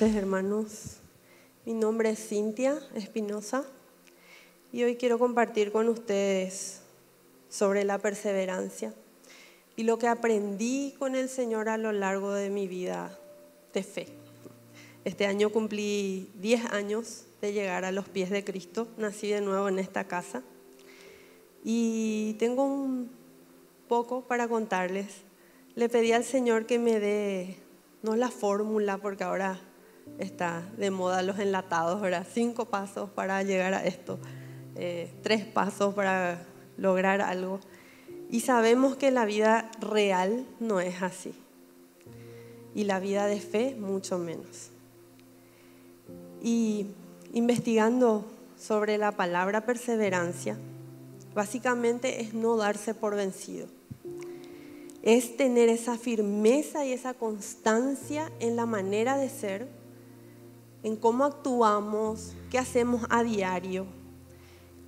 noches hermanos. Mi nombre es Cintia Espinosa y hoy quiero compartir con ustedes sobre la perseverancia y lo que aprendí con el Señor a lo largo de mi vida de fe. Este año cumplí 10 años de llegar a los pies de Cristo, nací de nuevo en esta casa y tengo un poco para contarles. Le pedí al Señor que me dé, no la fórmula, porque ahora está de moda los enlatados, ¿verdad? Cinco pasos para llegar a esto, eh, tres pasos para lograr algo. Y sabemos que la vida real no es así. Y la vida de fe mucho menos. Y investigando sobre la palabra perseverancia, básicamente es no darse por vencido. Es tener esa firmeza y esa constancia en la manera de ser, en cómo actuamos, qué hacemos a diario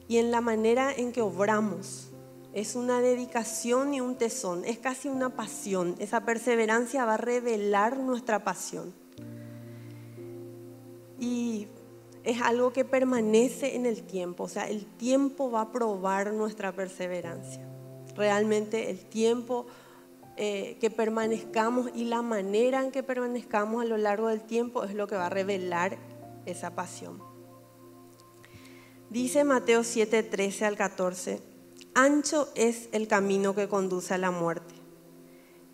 y en la manera en que obramos. Es una dedicación y un tesón, es casi una pasión. Esa perseverancia va a revelar nuestra pasión. Y es algo que permanece en el tiempo, o sea, el tiempo va a probar nuestra perseverancia. Realmente el tiempo eh, que permanezcamos y la manera en que permanezcamos a lo largo del tiempo es lo que va a revelar esa pasión. Dice Mateo 7, 13 al 14, ancho es el camino que conduce a la muerte,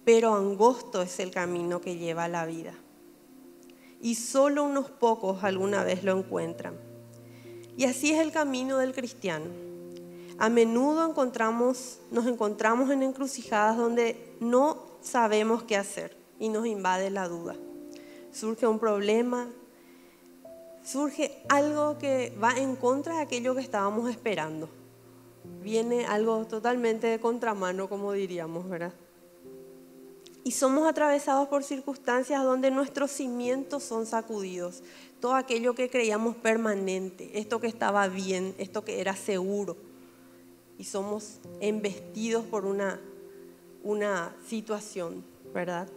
pero angosto es el camino que lleva a la vida y solo unos pocos alguna vez lo encuentran. Y así es el camino del cristiano. A menudo nos encontramos en encrucijadas donde no sabemos qué hacer y nos invade la duda. Surge un problema, surge algo que va en contra de aquello que estábamos esperando. Viene algo totalmente de contramano, como diríamos, ¿verdad? y somos atravesados por circunstancias donde nuestros cimientos son sacudidos. Todo aquello que creíamos permanente, esto que estaba bien, esto que era seguro. Y somos embestidos por una, una situación, ¿verdad?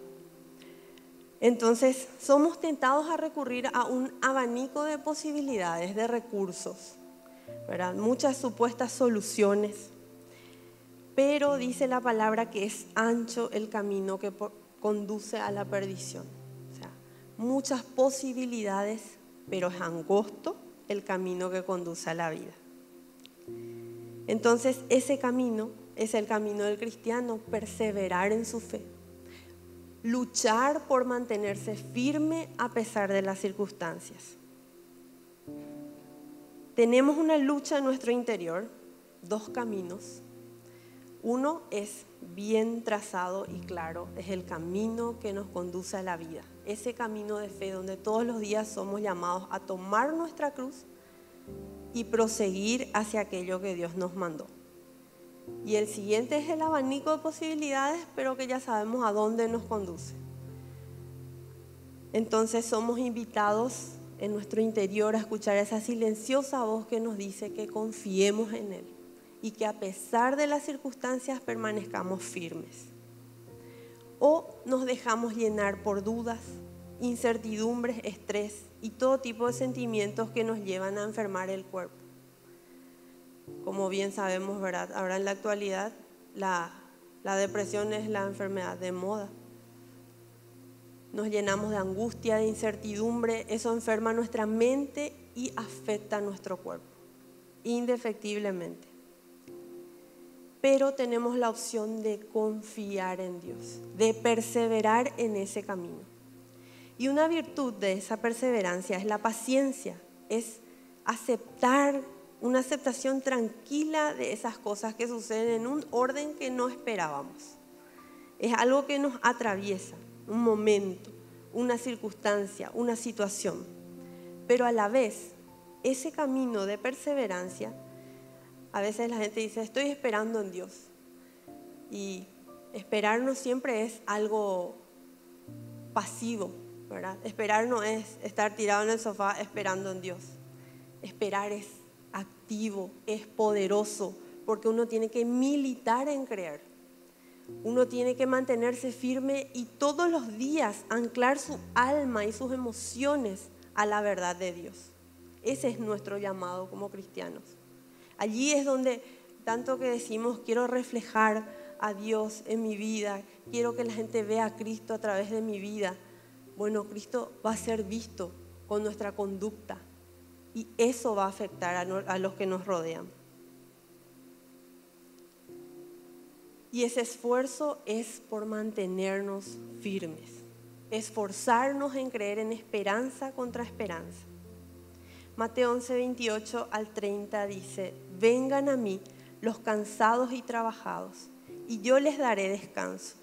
Entonces, somos tentados a recurrir a un abanico de posibilidades, de recursos, ¿verdad? Muchas supuestas soluciones pero dice la palabra que es ancho el camino que conduce a la perdición. O sea, muchas posibilidades, pero es angosto el camino que conduce a la vida. Entonces, ese camino es el camino del cristiano, perseverar en su fe, luchar por mantenerse firme a pesar de las circunstancias. Tenemos una lucha en nuestro interior, dos caminos, uno es bien trazado y claro, es el camino que nos conduce a la vida. Ese camino de fe donde todos los días somos llamados a tomar nuestra cruz y proseguir hacia aquello que Dios nos mandó. Y el siguiente es el abanico de posibilidades, pero que ya sabemos a dónde nos conduce. Entonces somos invitados en nuestro interior a escuchar esa silenciosa voz que nos dice que confiemos en Él y que a pesar de las circunstancias permanezcamos firmes. O nos dejamos llenar por dudas, incertidumbres, estrés y todo tipo de sentimientos que nos llevan a enfermar el cuerpo. Como bien sabemos, ¿verdad? Ahora en la actualidad la, la depresión es la enfermedad de moda. Nos llenamos de angustia, de incertidumbre, eso enferma nuestra mente y afecta nuestro cuerpo, indefectiblemente pero tenemos la opción de confiar en Dios, de perseverar en ese camino. Y una virtud de esa perseverancia es la paciencia, es aceptar una aceptación tranquila de esas cosas que suceden en un orden que no esperábamos. Es algo que nos atraviesa, un momento, una circunstancia, una situación. Pero a la vez, ese camino de perseverancia a veces la gente dice, estoy esperando en Dios. Y esperar no siempre es algo pasivo, Esperar no es estar tirado en el sofá esperando en Dios. Esperar es activo, es poderoso, porque uno tiene que militar en creer. Uno tiene que mantenerse firme y todos los días anclar su alma y sus emociones a la verdad de Dios. Ese es nuestro llamado como cristianos. Allí es donde tanto que decimos, quiero reflejar a Dios en mi vida, quiero que la gente vea a Cristo a través de mi vida. Bueno, Cristo va a ser visto con nuestra conducta y eso va a afectar a, los que nos rodean. Y ese esfuerzo es por mantenernos firmes, esforzarnos en creer en esperanza contra esperanza. Mateo 11, 28 al 30 dice, vengan a mí los cansados y trabajados, y yo les daré descanso.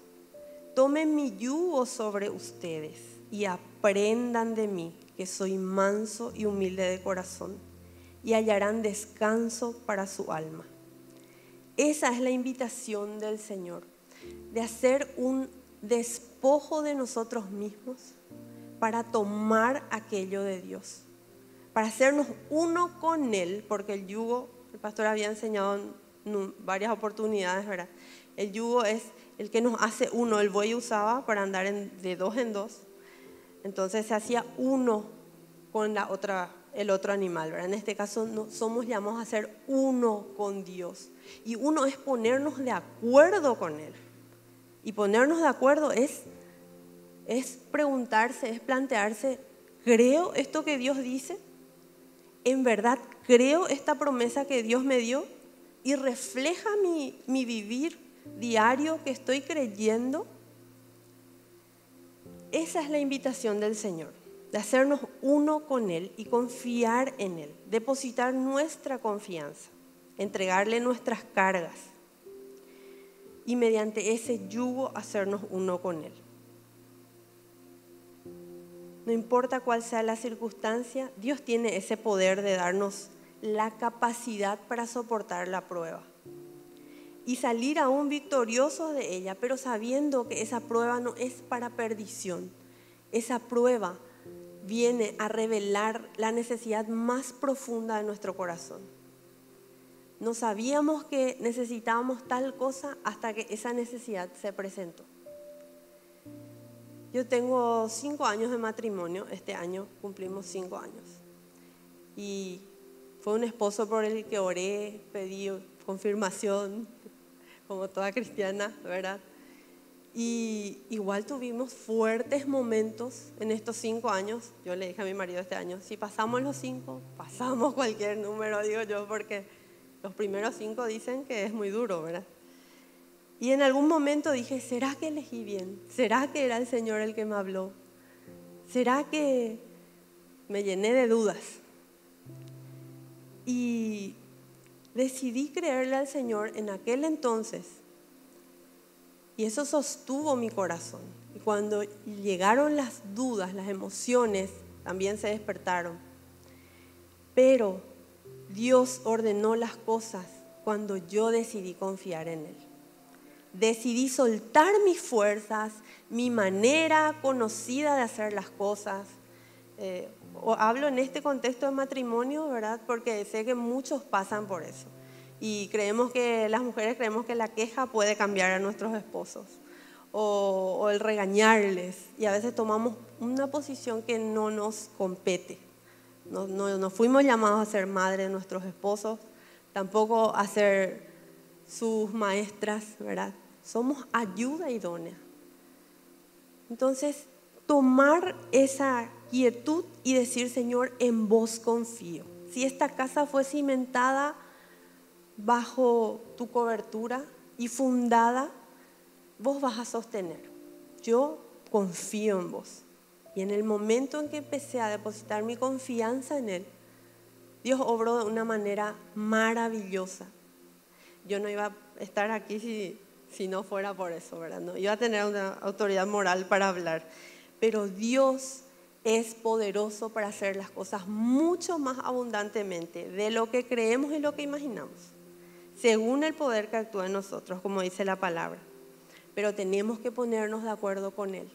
Tomen mi yugo sobre ustedes y aprendan de mí, que soy manso y humilde de corazón, y hallarán descanso para su alma. Esa es la invitación del Señor, de hacer un despojo de nosotros mismos para tomar aquello de Dios, para hacernos uno con Él, porque el yugo, el pastor había enseñado en varias oportunidades, ¿verdad? El yugo es el que nos hace uno, el buey usaba para andar de dos en dos, entonces se hacía uno con la otra, el otro animal, ¿verdad? En este caso no, somos llamados a ser uno con Dios. Y uno es ponernos de acuerdo con Él. Y ponernos de acuerdo es, es preguntarse, es plantearse, ¿creo esto que Dios dice? ¿En verdad creo esta promesa que Dios me dio? ¿Y refleja mi, mi vivir diario que estoy creyendo? Esa es la invitación del Señor, de hacernos uno con Él y confiar en Él, depositar nuestra confianza, entregarle nuestras cargas y mediante ese yugo hacernos uno con Él. No importa cuál sea la circunstancia, Dios tiene ese poder de darnos la capacidad para soportar la prueba y salir aún victoriosos de ella, pero sabiendo que esa prueba no es para perdición. Esa prueba viene a revelar la necesidad más profunda de nuestro corazón. No sabíamos que necesitábamos tal cosa hasta que esa necesidad se presentó. Yo tengo cinco años de matrimonio, este año cumplimos cinco años. Y fue un esposo por el que oré, pedí confirmación, como toda cristiana, ¿verdad? Y igual tuvimos fuertes momentos en estos cinco años. Yo le dije a mi marido este año, si pasamos los cinco, pasamos cualquier número, digo yo, porque los primeros cinco dicen que es muy duro, ¿verdad? Y en algún momento dije, ¿será que elegí bien? ¿Será que era el Señor el que me habló? ¿Será que me llené de dudas? Y decidí creerle al Señor en aquel entonces. Y eso sostuvo mi corazón. Y cuando llegaron las dudas, las emociones, también se despertaron. Pero Dios ordenó las cosas cuando yo decidí confiar en Él. Decidí soltar mis fuerzas, mi manera conocida de hacer las cosas. Eh, hablo en este contexto de matrimonio, ¿verdad? Porque sé que muchos pasan por eso. Y creemos que las mujeres creemos que la queja puede cambiar a nuestros esposos o, el regañarles. Y a veces tomamos una posición que no nos compete. No, no, fuimos llamados a ser madre de nuestros esposos, tampoco a ser sus maestras, ¿verdad? Somos ayuda idónea. Entonces, tomar esa quietud y decir, Señor, en vos confío. Si esta casa fue cimentada bajo tu cobertura y fundada, vos vas a sostener. Yo confío en vos. Y en el momento en que empecé a depositar mi confianza en Él, Dios obró de una manera maravillosa. Yo no iba a estar aquí si, si no fuera por eso, ¿verdad? No, iba a tener una autoridad moral para hablar. Pero Dios es poderoso para hacer las cosas mucho más abundantemente de lo que creemos y lo que imaginamos, según el poder que actúa en nosotros, como dice la palabra. Pero tenemos que ponernos de acuerdo con Él,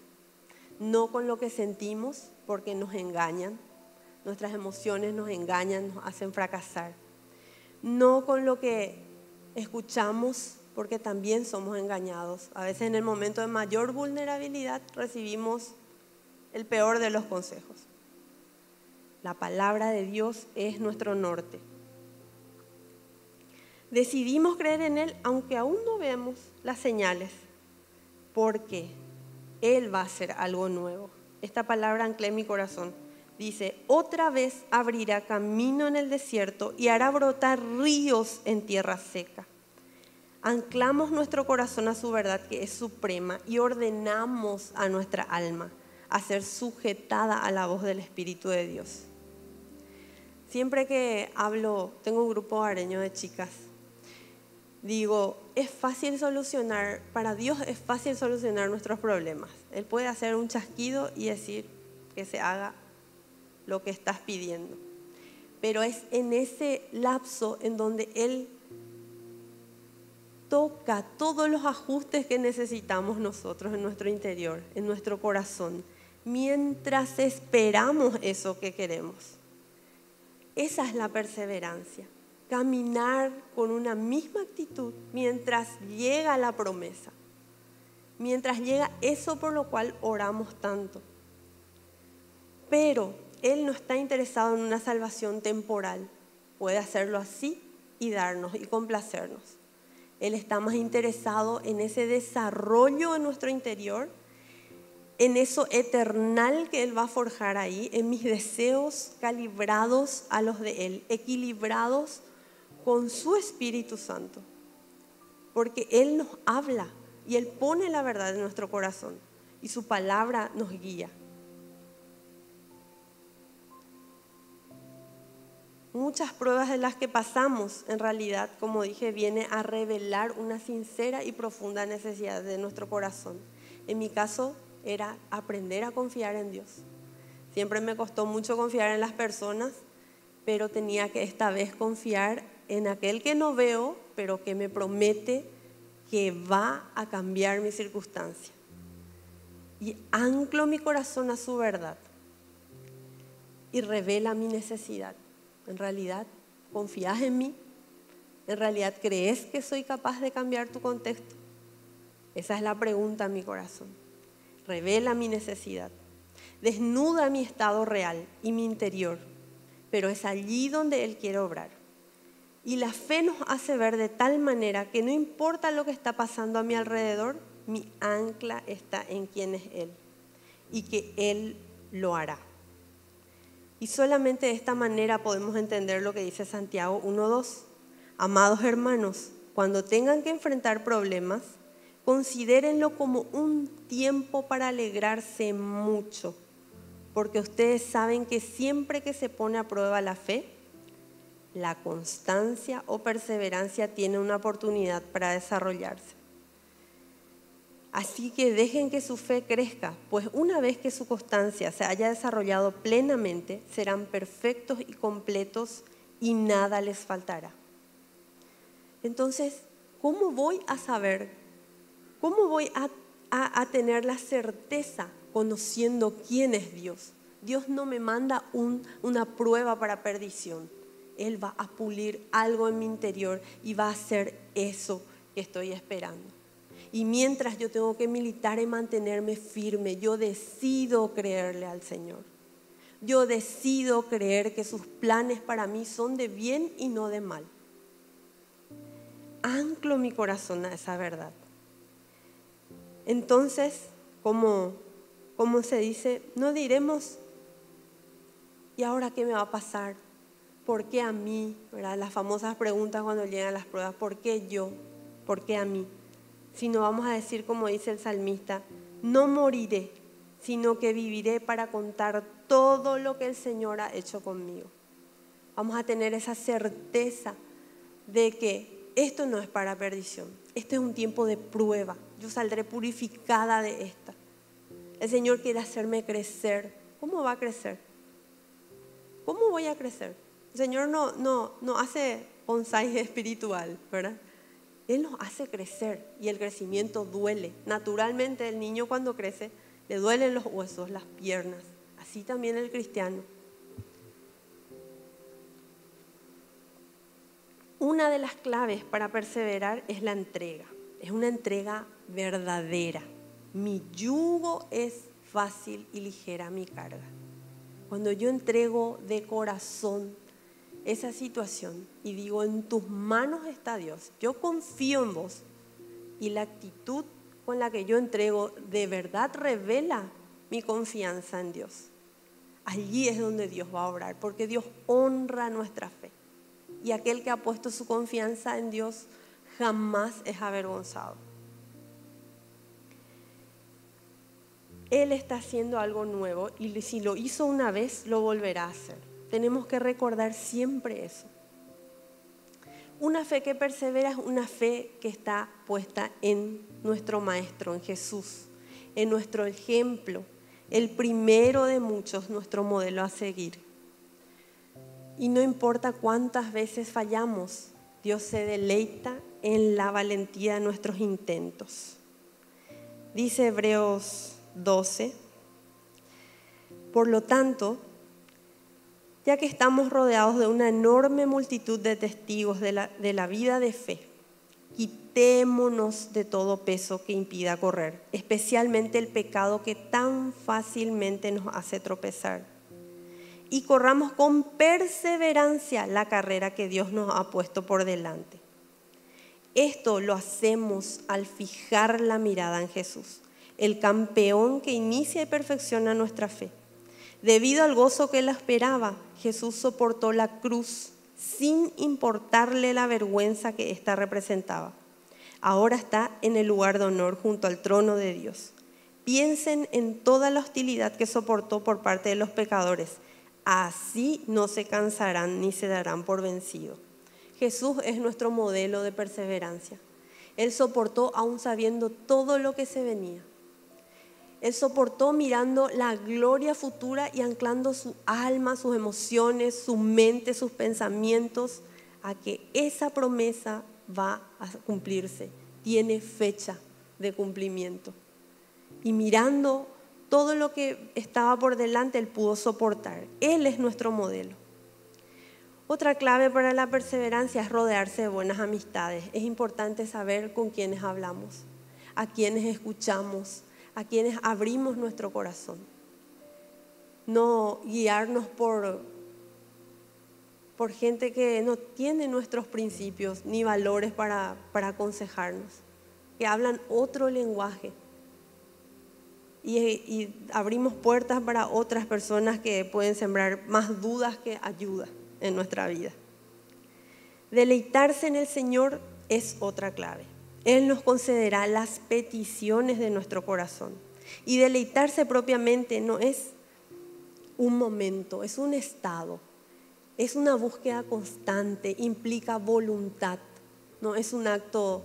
no con lo que sentimos, porque nos engañan, nuestras emociones nos engañan, nos hacen fracasar, no con lo que escuchamos, porque también somos engañados. A veces en el momento de mayor vulnerabilidad recibimos el peor de los consejos. La palabra de Dios es nuestro norte. Decidimos creer en Él aunque aún no vemos las señales, porque Él va a hacer algo nuevo. Esta palabra anclé en mi corazón. Dice, otra vez abrirá camino en el desierto y hará brotar ríos en tierra seca. Anclamos nuestro corazón a su verdad que es suprema y ordenamos a nuestra alma a ser sujetada a la voz del Espíritu de Dios. Siempre que hablo, tengo un grupo areño de chicas digo, es fácil solucionar, para Dios es fácil solucionar nuestros problemas. Él puede hacer un chasquido y decir que se haga lo que estás pidiendo. Pero es en ese lapso en donde Él toca todos los ajustes que necesitamos nosotros en nuestro interior, en nuestro corazón, mientras esperamos eso que queremos. Esa es la perseverancia caminar con una misma actitud mientras llega la promesa, mientras llega eso por lo cual oramos tanto. Pero Él no está interesado en una salvación temporal. Puede hacerlo así y darnos y complacernos. Él está más interesado en ese desarrollo en nuestro interior, en eso eternal que Él va a forjar ahí, en mis deseos calibrados a los de Él, equilibrados con su Espíritu Santo, porque Él nos habla y Él pone la verdad en nuestro corazón y su palabra nos guía. Muchas pruebas de las que pasamos, en realidad, como dije, viene a revelar una sincera y profunda necesidad de nuestro corazón. En mi caso, era aprender a confiar en Dios. Siempre me costó mucho confiar en las personas, pero tenía que esta vez confiar en aquel que no veo, pero que me promete que va a cambiar mi circunstancia. Y anclo mi corazón a su verdad y revela mi necesidad. En realidad, ¿confías en mí? ¿En realidad crees que soy capaz de cambiar tu contexto? Esa es la pregunta en mi corazón. Revela mi necesidad. Desnuda mi estado real y mi interior, pero es allí donde Él quiere obrar. Y la fe nos hace ver de tal manera que no importa lo que está pasando a mi alrededor, mi ancla está en quién es Él y que Él lo hará. Y solamente de esta manera podemos entender lo que dice Santiago 1.2. Amados hermanos, cuando tengan que enfrentar problemas, considérenlo como un tiempo para alegrarse mucho, porque ustedes saben que siempre que se pone a prueba la fe, la constancia o perseverancia tiene una oportunidad para desarrollarse. Así que dejen que su fe crezca, pues una vez que su constancia se haya desarrollado plenamente, serán perfectos y completos y nada les faltará. Entonces, ¿cómo voy a saber? ¿Cómo voy a, tener la certeza conociendo quién es Dios? Dios no me manda una prueba para perdición. Él va a pulir algo en mi interior y va a hacer eso que estoy esperando. Y mientras yo tengo que militar y mantenerme firme, yo decido creerle al Señor. Yo decido creer que sus planes para mí son de bien y no de mal. Anclo mi corazón a esa verdad. Entonces, como, se dice, no diremos, ¿y ahora qué me va a pasar? ¿por qué a mí? Las famosas preguntas cuando llegan las pruebas, ¿por qué yo? ¿Por qué a mí? Sino vamos a decir como dice el salmista, no moriré, sino que viviré para contar todo lo que el Señor ha hecho conmigo. Vamos a tener esa certeza de que esto no es para perdición, este es un tiempo de prueba, yo saldré purificada de esta. El Señor quiere hacerme crecer. ¿Cómo va a crecer? ¿Cómo voy a crecer? El Señor no, no, no hace bonsai espiritual, ¿verdad? Él nos hace crecer y el crecimiento duele. Naturalmente el niño cuando crece le duelen los huesos, las piernas. Así también el cristiano. Una de las claves para perseverar es la entrega. Es una entrega verdadera. Mi yugo es fácil y ligera mi carga. Cuando yo entrego de corazón esa situación y digo, en tus manos está Dios, yo confío en vos y la actitud con la que yo entrego de verdad revela mi confianza en Dios. Allí es donde Dios va a obrar, porque Dios honra nuestra fe. Y aquel que ha puesto su confianza en Dios jamás es avergonzado. Él está haciendo algo nuevo y si lo hizo una vez, lo volverá a hacer. Tenemos que recordar siempre eso. Una fe que persevera es una fe que está puesta en nuestro Maestro, en Jesús, en nuestro ejemplo, el primero de muchos, nuestro modelo a seguir. Y no importa cuántas veces fallamos, Dios se deleita en la valentía de nuestros intentos. Dice Hebreos 12. Por lo tanto, ya que estamos rodeados de una enorme multitud de testigos de la, de la vida de fe, quitémonos de todo peso que impida correr, especialmente el pecado que tan fácilmente nos hace tropezar. Y corramos con perseverancia la carrera que Dios nos ha puesto por delante. Esto lo hacemos al fijar la mirada en Jesús el campeón que inicia y perfecciona nuestra fe. Debido al gozo que él esperaba, Jesús soportó la cruz sin importarle la vergüenza que ésta representaba. Ahora está en el lugar de honor junto al trono de Dios. Piensen en toda la hostilidad que soportó por parte de los pecadores. Así no se cansarán ni se darán por vencido. Jesús es nuestro modelo de perseverancia. Él soportó aún sabiendo todo lo que se venía. Él soportó mirando la gloria futura y anclando su alma, sus emociones, su mente, sus pensamientos a que esa promesa va a cumplirse. Tiene fecha de cumplimiento. Y mirando todo lo que estaba por delante, Él pudo soportar. Él es nuestro modelo. Otra clave para la perseverancia es rodearse de buenas amistades. Es importante saber con quiénes hablamos, a quiénes escuchamos, a quienes abrimos nuestro corazón. No guiarnos por, por gente que no tiene nuestros principios ni valores para, para aconsejarnos, que hablan otro lenguaje. Y, y abrimos puertas para otras personas que pueden sembrar más dudas que ayuda en nuestra vida. Deleitarse en el Señor es otra clave. Él nos concederá las peticiones de nuestro corazón. Y deleitarse propiamente no es un momento, es un estado, es una búsqueda constante, implica voluntad, no es un acto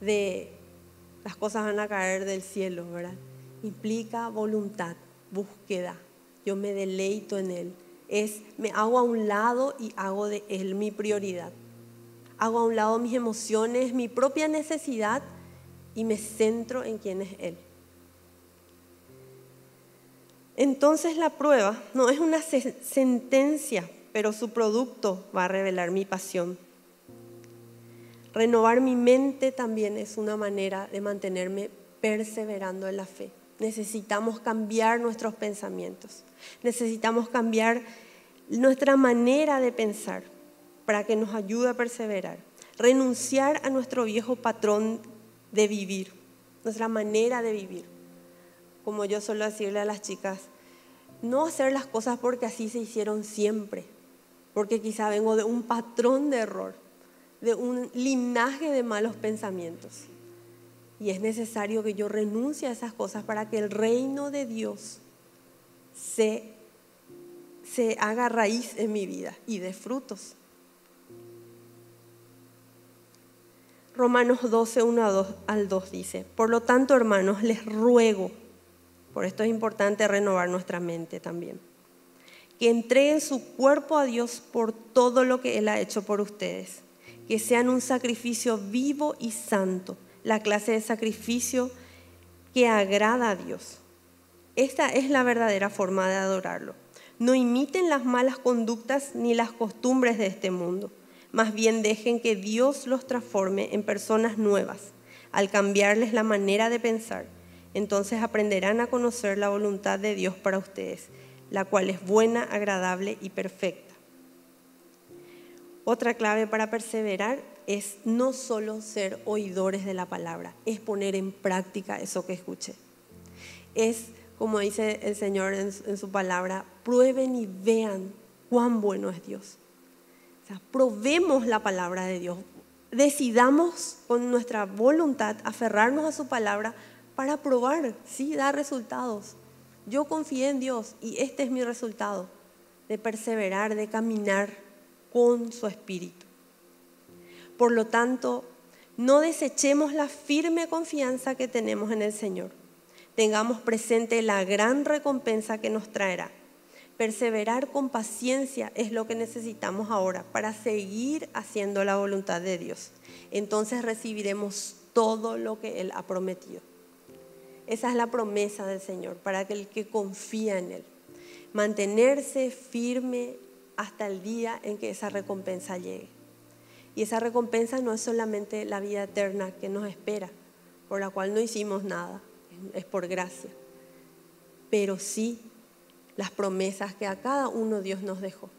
de las cosas van a caer del cielo, ¿verdad? Implica voluntad, búsqueda. Yo me deleito en Él. Es, me hago a un lado y hago de Él mi prioridad hago a un lado mis emociones, mi propia necesidad y me centro en quién es Él. Entonces la prueba no es una sentencia, pero su producto va a revelar mi pasión. Renovar mi mente también es una manera de mantenerme perseverando en la fe. Necesitamos cambiar nuestros pensamientos. Necesitamos cambiar nuestra manera de pensar para que nos ayude a perseverar. Renunciar a nuestro viejo patrón de vivir, nuestra manera de vivir. Como yo suelo decirle a las chicas, no hacer las cosas porque así se hicieron siempre, porque quizá vengo de un patrón de error, de un linaje de malos pensamientos. Y es necesario que yo renuncie a esas cosas para que el reino de Dios se, se haga raíz en mi vida y dé frutos. Romanos 12, 1 al 2 dice, por lo tanto, hermanos, les ruego, por esto es importante renovar nuestra mente también, que entreguen su cuerpo a Dios por todo lo que Él ha hecho por ustedes, que sean un sacrificio vivo y santo, la clase de sacrificio que agrada a Dios. Esta es la verdadera forma de adorarlo. No imiten las malas conductas ni las costumbres de este mundo Más bien dejen que Dios los transforme en personas nuevas al cambiarles la manera de pensar. Entonces aprenderán a conocer la voluntad de Dios para ustedes, la cual es buena, agradable y perfecta. Otra clave para perseverar es no solo ser oidores de la palabra, es poner en práctica eso que escuché. Es, como dice el Señor en, su palabra, prueben y vean cuán bueno es Dios. O sea, probemos la palabra de Dios, decidamos con nuestra voluntad aferrarnos a su palabra para probar, sí, dar resultados. Yo confié en Dios y este es mi resultado de perseverar, de caminar con su espíritu. Por lo tanto, no desechemos la firme confianza que tenemos en el Señor. Tengamos presente la gran recompensa que nos traerá. Perseverar con paciencia es lo que necesitamos ahora para seguir haciendo la voluntad de Dios. Entonces recibiremos todo lo que Él ha prometido. Esa es la promesa del Señor para aquel que confía en Él. Mantenerse firme hasta el día en que esa recompensa llegue. Y esa recompensa no es solamente la vida eterna que nos espera, por la cual no hicimos nada, es por gracia, pero sí las promesas que a cada uno Dios nos dejó,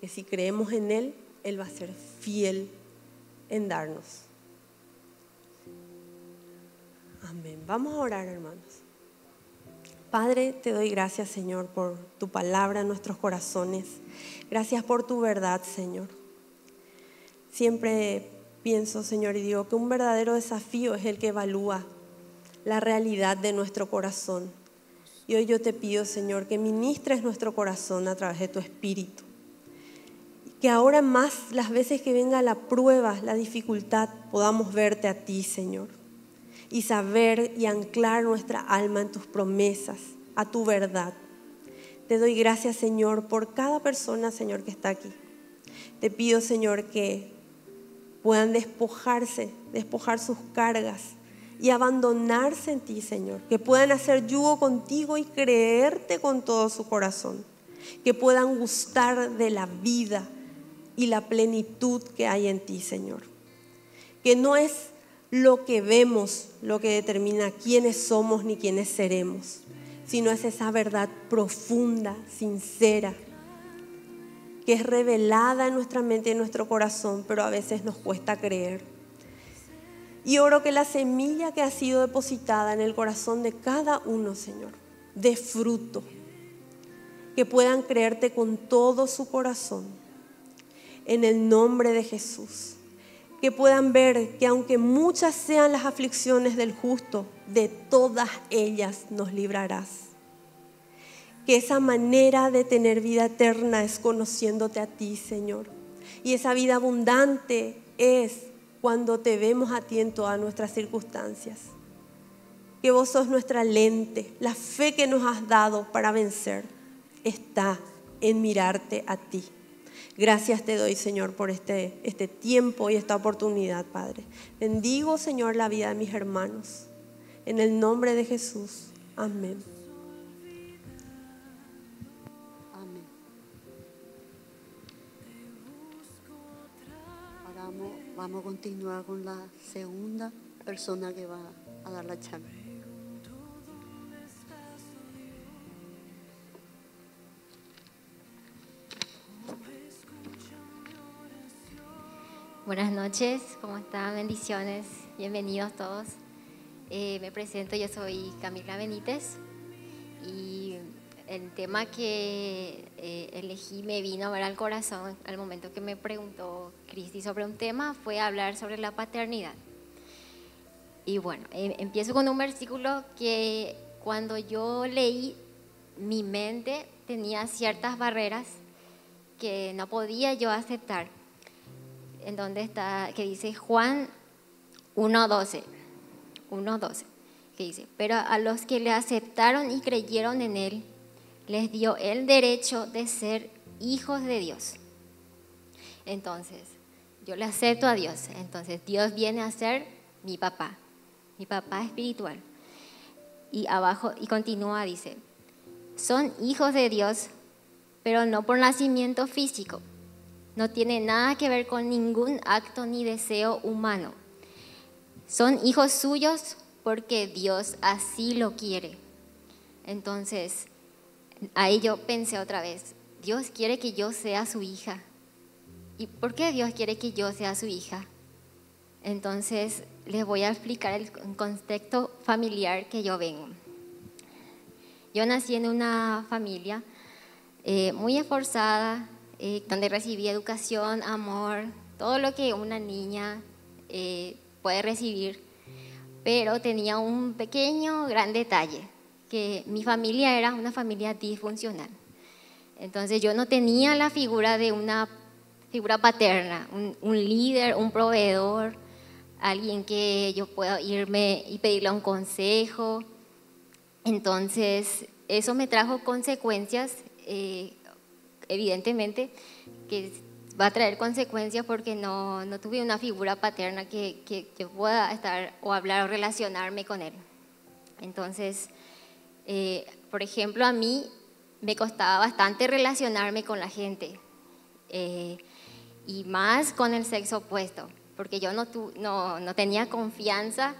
que si creemos en Él, Él va a ser fiel en darnos. Amén. Vamos a orar, hermanos. Padre, te doy gracias, Señor, por tu palabra en nuestros corazones. Gracias por tu verdad, Señor. Siempre pienso, Señor, y digo que un verdadero desafío es el que evalúa la realidad de nuestro corazón. Y hoy yo te pido, Señor, que ministres nuestro corazón a través de tu espíritu. Que ahora más las veces que venga la prueba, la dificultad, podamos verte a ti, Señor. Y saber y anclar nuestra alma en tus promesas, a tu verdad. Te doy gracias, Señor, por cada persona, Señor, que está aquí. Te pido, Señor, que puedan despojarse, despojar sus cargas y abandonarse en ti, Señor. Que puedan hacer yugo contigo y creerte con todo su corazón. Que puedan gustar de la vida y la plenitud que hay en ti, Señor. Que no es lo que vemos lo que determina quiénes somos ni quiénes seremos sino es esa verdad profunda, sincera, que es revelada en nuestra mente y en nuestro corazón, pero a veces nos cuesta creer. Y oro que la semilla que ha sido depositada en el corazón de cada uno, Señor, dé fruto, que puedan creerte con todo su corazón, en el nombre de Jesús que puedan ver que aunque muchas sean las aflicciones del justo, de todas ellas nos librarás. Que esa manera de tener vida eterna es conociéndote a ti, Señor. Y esa vida abundante es cuando te vemos a ti en todas nuestras circunstancias. Que vos sos nuestra lente, la fe que nos has dado para vencer está en mirarte a ti. Gracias te doy, Señor, por este, este tiempo y esta oportunidad, Padre. Bendigo, Señor, la vida de mis hermanos. En el nombre de Jesús. Amén. Amén. Vamos, a continuar con la segunda persona que va a dar la charla. Buenas noches, ¿cómo están? Bendiciones, bienvenidos todos. Eh, me presento, yo soy Camila Benítez y el tema que eh, elegí me vino ver al corazón al momento que me preguntó Cristi sobre un tema, fue hablar sobre la paternidad. Y bueno, em, empiezo con un versículo que cuando yo leí, mi mente tenía ciertas barreras que no podía yo aceptar en donde está, que dice Juan 1.12, 1.12, que dice, pero a los que le aceptaron y creyeron en él, les dio el derecho de ser hijos de Dios. Entonces, yo le acepto a Dios, entonces Dios viene a ser mi papá, mi papá espiritual. Y abajo, y continúa, dice, son hijos de Dios, pero no por nacimiento físico no tiene nada que ver con ningún acto ni deseo humano. Son hijos suyos porque Dios así lo quiere. Entonces, ahí yo pensé otra vez, Dios quiere que yo sea su hija. ¿Y por qué Dios quiere que yo sea su hija? Entonces, les voy a explicar el contexto familiar que yo vengo. Yo nací en una familia eh, muy esforzada, eh, donde recibí educación, amor, todo lo que una niña eh, puede recibir, pero tenía un pequeño, gran detalle, que mi familia era una familia disfuncional. Entonces yo no tenía la figura de una figura paterna, un, líder, un proveedor, alguien que yo pueda irme y pedirle un consejo. Entonces, eso me trajo consecuencias, eh, evidentemente, que va a traer consecuencias porque no, no tuve una figura paterna que, que, pueda estar o hablar o relacionarme con él. Entonces, eh, por ejemplo, a mí me costaba bastante relacionarme con la gente eh, y más con el sexo opuesto porque yo no, no, no, tenía confianza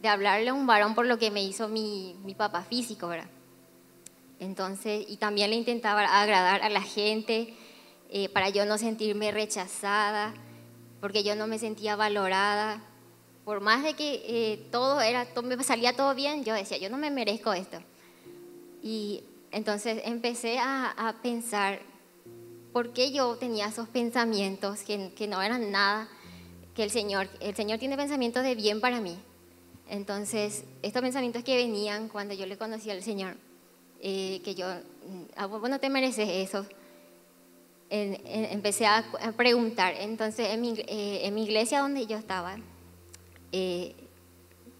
de hablarle a un varón por lo que me hizo mi, mi papá físico, ¿verdad? Entonces, y también le intentaba agradar a la gente eh, para yo no sentirme rechazada, porque yo no me sentía valorada. Por más de que eh, todo era, todo, me salía todo bien, yo decía, yo no me merezco esto. Y entonces empecé a, a pensar por qué yo tenía esos pensamientos que, que no eran nada que el Señor, el Señor tiene pensamientos de bien para mí. Entonces, estos pensamientos que venían cuando yo le conocí al Señor, eh, que yo, ah, vos no te mereces eso, empecé a, preguntar. Entonces, en mi, eh, en mi, iglesia donde yo estaba, eh,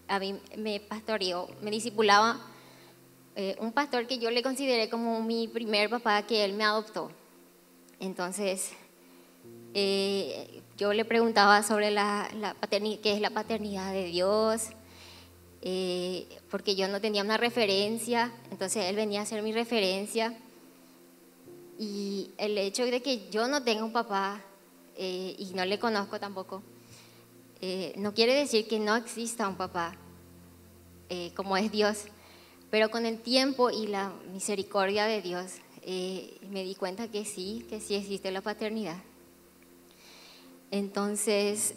a mí me pastoreó, me discipulaba un pastor que yo le consideré como mi primer papá, que él me adoptó. Entonces, yo le preguntaba sobre la, paternidad, qué es la paternidad de Dios, eh, porque yo no tenía una referencia, entonces él venía a ser mi referencia. Y el hecho de que yo no tenga un papá eh, y no le conozco tampoco, eh, no quiere decir que no exista un papá como es Dios, pero con el tiempo y la misericordia de Dios me di cuenta que sí, que sí existe la paternidad. Entonces,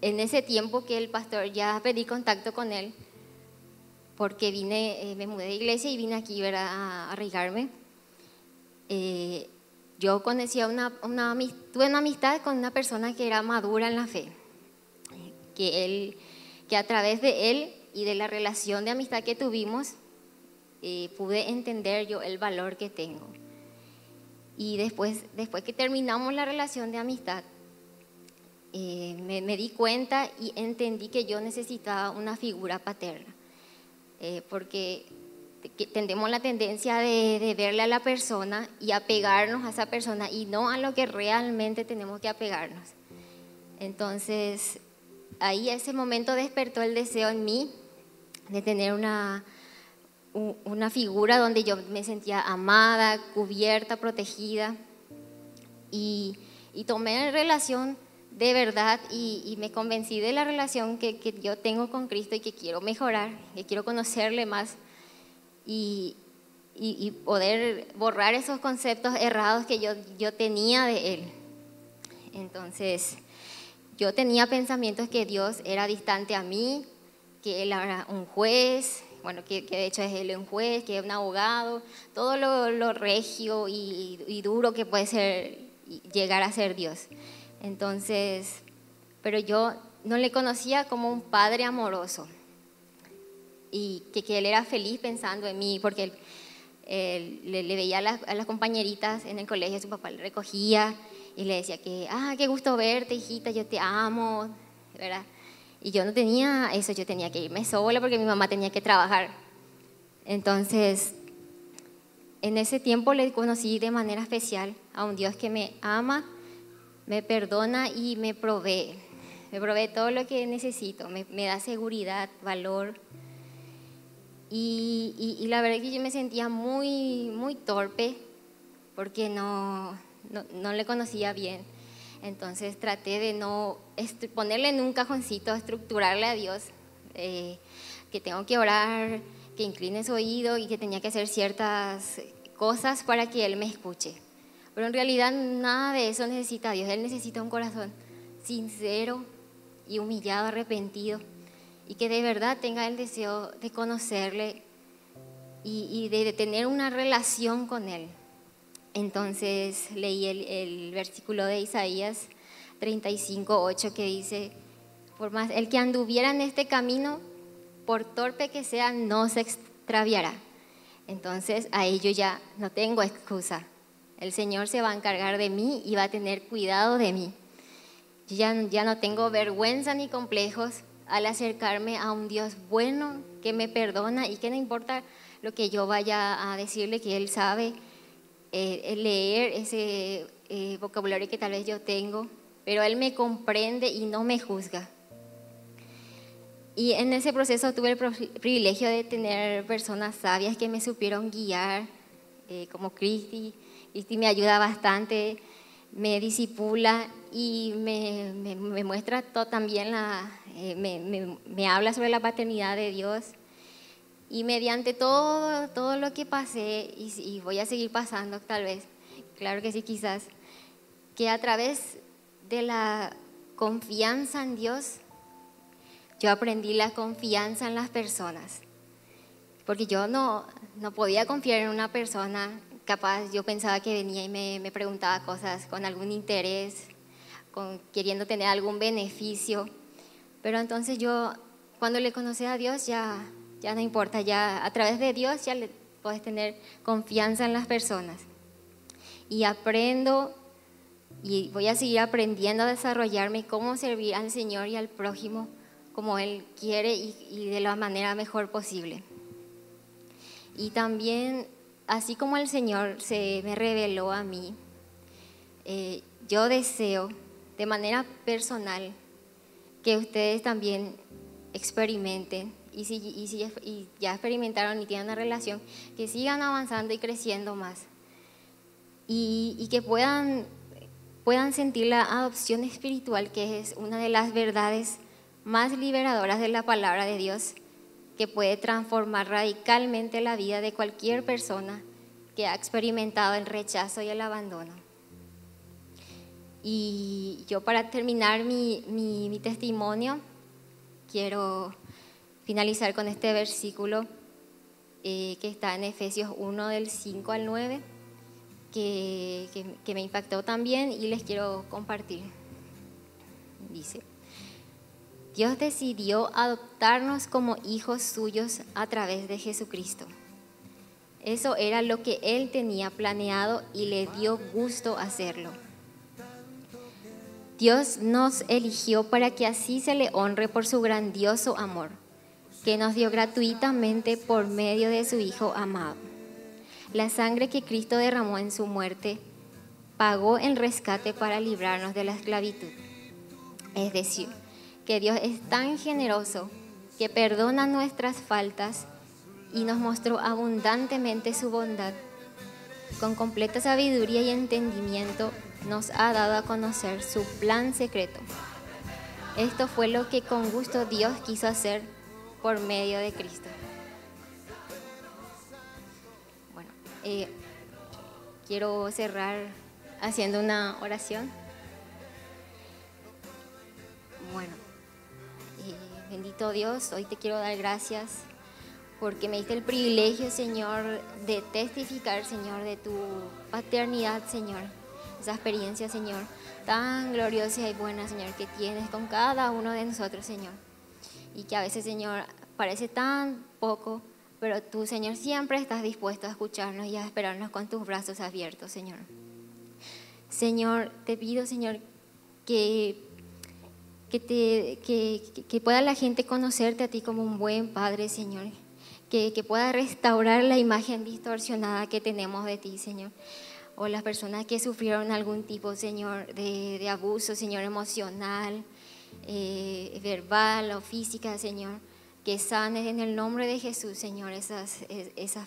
en ese tiempo que el pastor ya pedí contacto con él, porque vine, eh, me mudé de iglesia y vine aquí a arraigarme. Eh, yo conocía una, una, tuve una amistad con una persona que era madura en la fe, que, él, que a través de él y de la relación de amistad que tuvimos, eh, pude entender yo el valor que tengo. Y después, después que terminamos la relación de amistad, eh, me, di cuenta y entendí que yo necesitaba una figura paterna, eh, porque tendemos la tendencia de, verle a la persona y apegarnos a esa persona y no a lo que realmente tenemos que apegarnos. Entonces, ahí ese momento despertó el deseo en mí de tener una, una figura donde yo me sentía amada, cubierta, protegida y, y tomé relación de verdad y, me convencí de la relación que, yo tengo con Cristo y que quiero mejorar, que quiero conocerle más y, poder borrar esos conceptos errados que yo, yo tenía de Él. Entonces, yo tenía pensamientos que Dios era distante a mí, que Él era un juez, bueno, que, de hecho es Él un juez, que es un abogado, todo lo, lo regio y, y duro que puede ser llegar a ser Dios. Entonces, pero yo no le conocía como un padre amoroso y que, que él era feliz pensando en mí, porque él, le, veía a las, compañeritas en el colegio, su papá le recogía y le decía que, ah, qué gusto verte, hijita, yo te amo, ¿verdad? Y yo no tenía eso, yo tenía que irme sola porque mi mamá tenía que trabajar. Entonces, en ese tiempo le conocí de manera especial a un Dios que me ama me perdona y me provee. Me provee todo lo que necesito, me, da seguridad, valor. Y, la verdad es que yo me sentía muy, muy torpe porque no, no, le conocía bien. Entonces traté de no ponerle en un cajoncito, estructurarle a Dios, eh, que tengo que orar, que incline su oído y que tenía que hacer ciertas cosas para que Él me escuche. Pero en realidad nada de eso necesita Dios. Él necesita un corazón sincero y humillado, arrepentido, y que de verdad tenga el deseo de conocerle y, de, tener una relación con Él. Entonces leí el, el versículo de Isaías 35, 8 que dice, por más el que anduviera en este camino, por torpe que sea, no se extraviará. Entonces a ello ya no tengo excusa. El Señor se va a encargar de mí y va a tener cuidado de mí. ya, ya no tengo vergüenza ni complejos al acercarme a un Dios bueno que me perdona y que no importa lo que yo vaya a decirle, que Él sabe eh, leer ese eh, vocabulario que tal vez yo tengo, pero Él me comprende y no me juzga. Y en ese proceso tuve el privilegio de tener personas sabias que me supieron guiar, eh, como Cristi. Cristi me ayuda bastante, me disipula y me, me, muestra todo, también, la, eh, me, me, habla sobre la paternidad de Dios. Y mediante todo, todo lo que pasé, y, voy a seguir pasando tal vez, claro que sí, quizás, que a través de la confianza en Dios, yo aprendí la confianza en las personas, porque yo no, no podía confiar en una persona capaz, yo pensaba que venía y me, me preguntaba cosas con algún interés, con, queriendo tener algún beneficio, pero entonces yo, cuando le conocí a Dios, ya, ya no importa, ya a través de Dios ya puedes tener confianza en las personas. Y aprendo y voy a seguir aprendiendo a desarrollarme cómo servir al Señor y al prójimo como Él quiere y, de la manera mejor posible. Y también, así como el Señor se me reveló a mí, eh, yo deseo de manera personal que ustedes también experimenten y si, y ya experimentaron y tienen una relación, que sigan avanzando y creciendo más y, y que puedan, puedan sentir la adopción espiritual, que es una de las verdades más liberadoras de la palabra de Dios que puede transformar radicalmente la vida de cualquier persona que ha experimentado el rechazo y el abandono. Y yo para terminar mi, testimonio, quiero finalizar con este versículo eh, que está en Efesios 1 del 5 al 9, que, que me impactó también y les quiero compartir. Dice, Dios decidió adoptarnos como hijos suyos a través de Jesucristo. Eso era lo que Él tenía planeado y le dio gusto hacerlo. Dios nos eligió para que así se le honre por su grandioso amor, que nos dio gratuitamente por medio de su Hijo amado. La sangre que Cristo derramó en su muerte pagó el rescate para librarnos de la esclavitud. Es decir, que Dios es tan generoso que perdona nuestras faltas y nos mostró abundantemente su bondad. Con completa sabiduría y entendimiento nos ha dado a conocer su plan secreto. Esto fue lo que con gusto Dios quiso hacer por medio de Cristo. Bueno, eh, quiero cerrar haciendo una oración. Bueno, Bendito Dios, hoy te quiero dar gracias porque me diste el privilegio, Señor, de testificar, Señor, de tu paternidad, Señor. Esa experiencia, Señor, tan gloriosa y buena, Señor, que tienes con cada uno de nosotros, Señor. Y que a veces, Señor, parece tan poco, pero tú, Señor, siempre estás dispuesto a escucharnos y a esperarnos con tus brazos abiertos, Señor. Señor, te pido, Señor, que que, pueda la gente conocerte a ti como un buen Padre, Señor. Que, pueda restaurar la imagen distorsionada que tenemos de ti, Señor. O las personas que sufrieron algún tipo, Señor, de, abuso, Señor, emocional, eh, verbal o física, Señor. Que sanes en el nombre de Jesús, Señor, esas, esas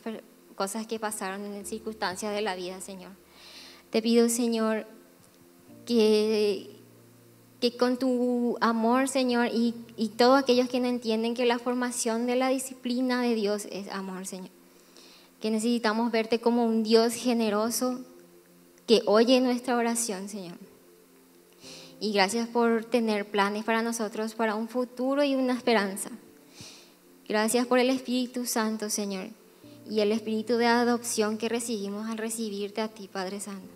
cosas que pasaron en circunstancias de la vida, Señor. Te pido, Señor, que, que con tu amor, Señor, y, y todos aquellos que no entienden que la formación de la disciplina de Dios es amor, Señor. Que necesitamos verte como un Dios generoso que oye nuestra oración, Señor. Y gracias por tener planes para nosotros, para un futuro y una esperanza. Gracias por el Espíritu Santo, Señor, y el Espíritu de adopción que recibimos al recibirte a ti, Padre Santo.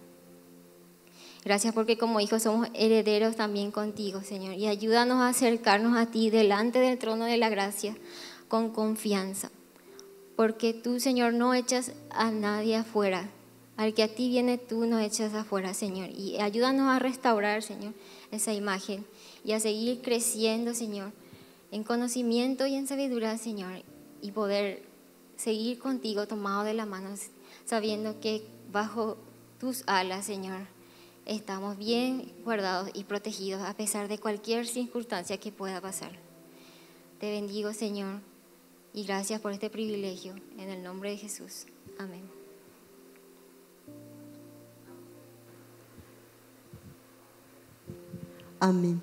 Gracias porque como hijos somos herederos también contigo, Señor, y ayúdanos a acercarnos a ti delante del trono de la gracia con confianza. Porque tú, Señor, no echas a nadie afuera, al que a ti viene tú no echas afuera, Señor. Y ayúdanos a restaurar, Señor, esa imagen y a seguir creciendo, Señor, en conocimiento y en sabiduría, Señor, y poder seguir contigo tomado de la mano, sabiendo que bajo tus alas, Señor, estamos bien guardados y protegidos a pesar de cualquier circunstancia que pueda pasar. Te bendigo, Señor, y gracias por este privilegio. En el nombre de Jesús. Amén. Amén.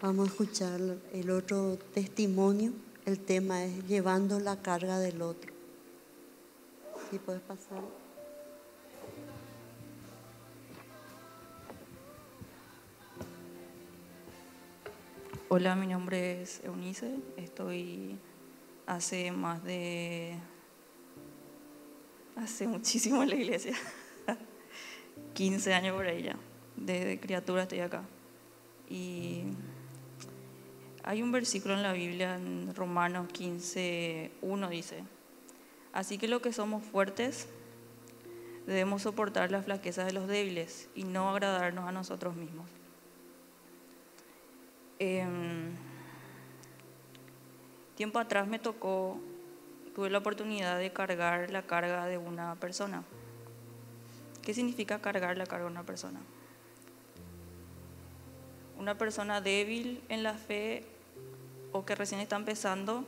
Vamos a escuchar el otro testimonio. El tema es llevando la carga del otro. Si puedes pasar. Hola, mi nombre es Eunice. Estoy hace más de. hace muchísimo en la iglesia. 15 años por ella. Desde criatura estoy acá. Y hay un versículo en la Biblia, en Romanos 15, 1 dice: Así que lo que somos fuertes, debemos soportar las flaquezas de los débiles y no agradarnos a nosotros mismos. Em, tiempo atrás me tocó, tuve la oportunidad de cargar la carga de una persona. ¿Qué significa cargar la carga de una persona? Una persona débil en la fe o que recién está empezando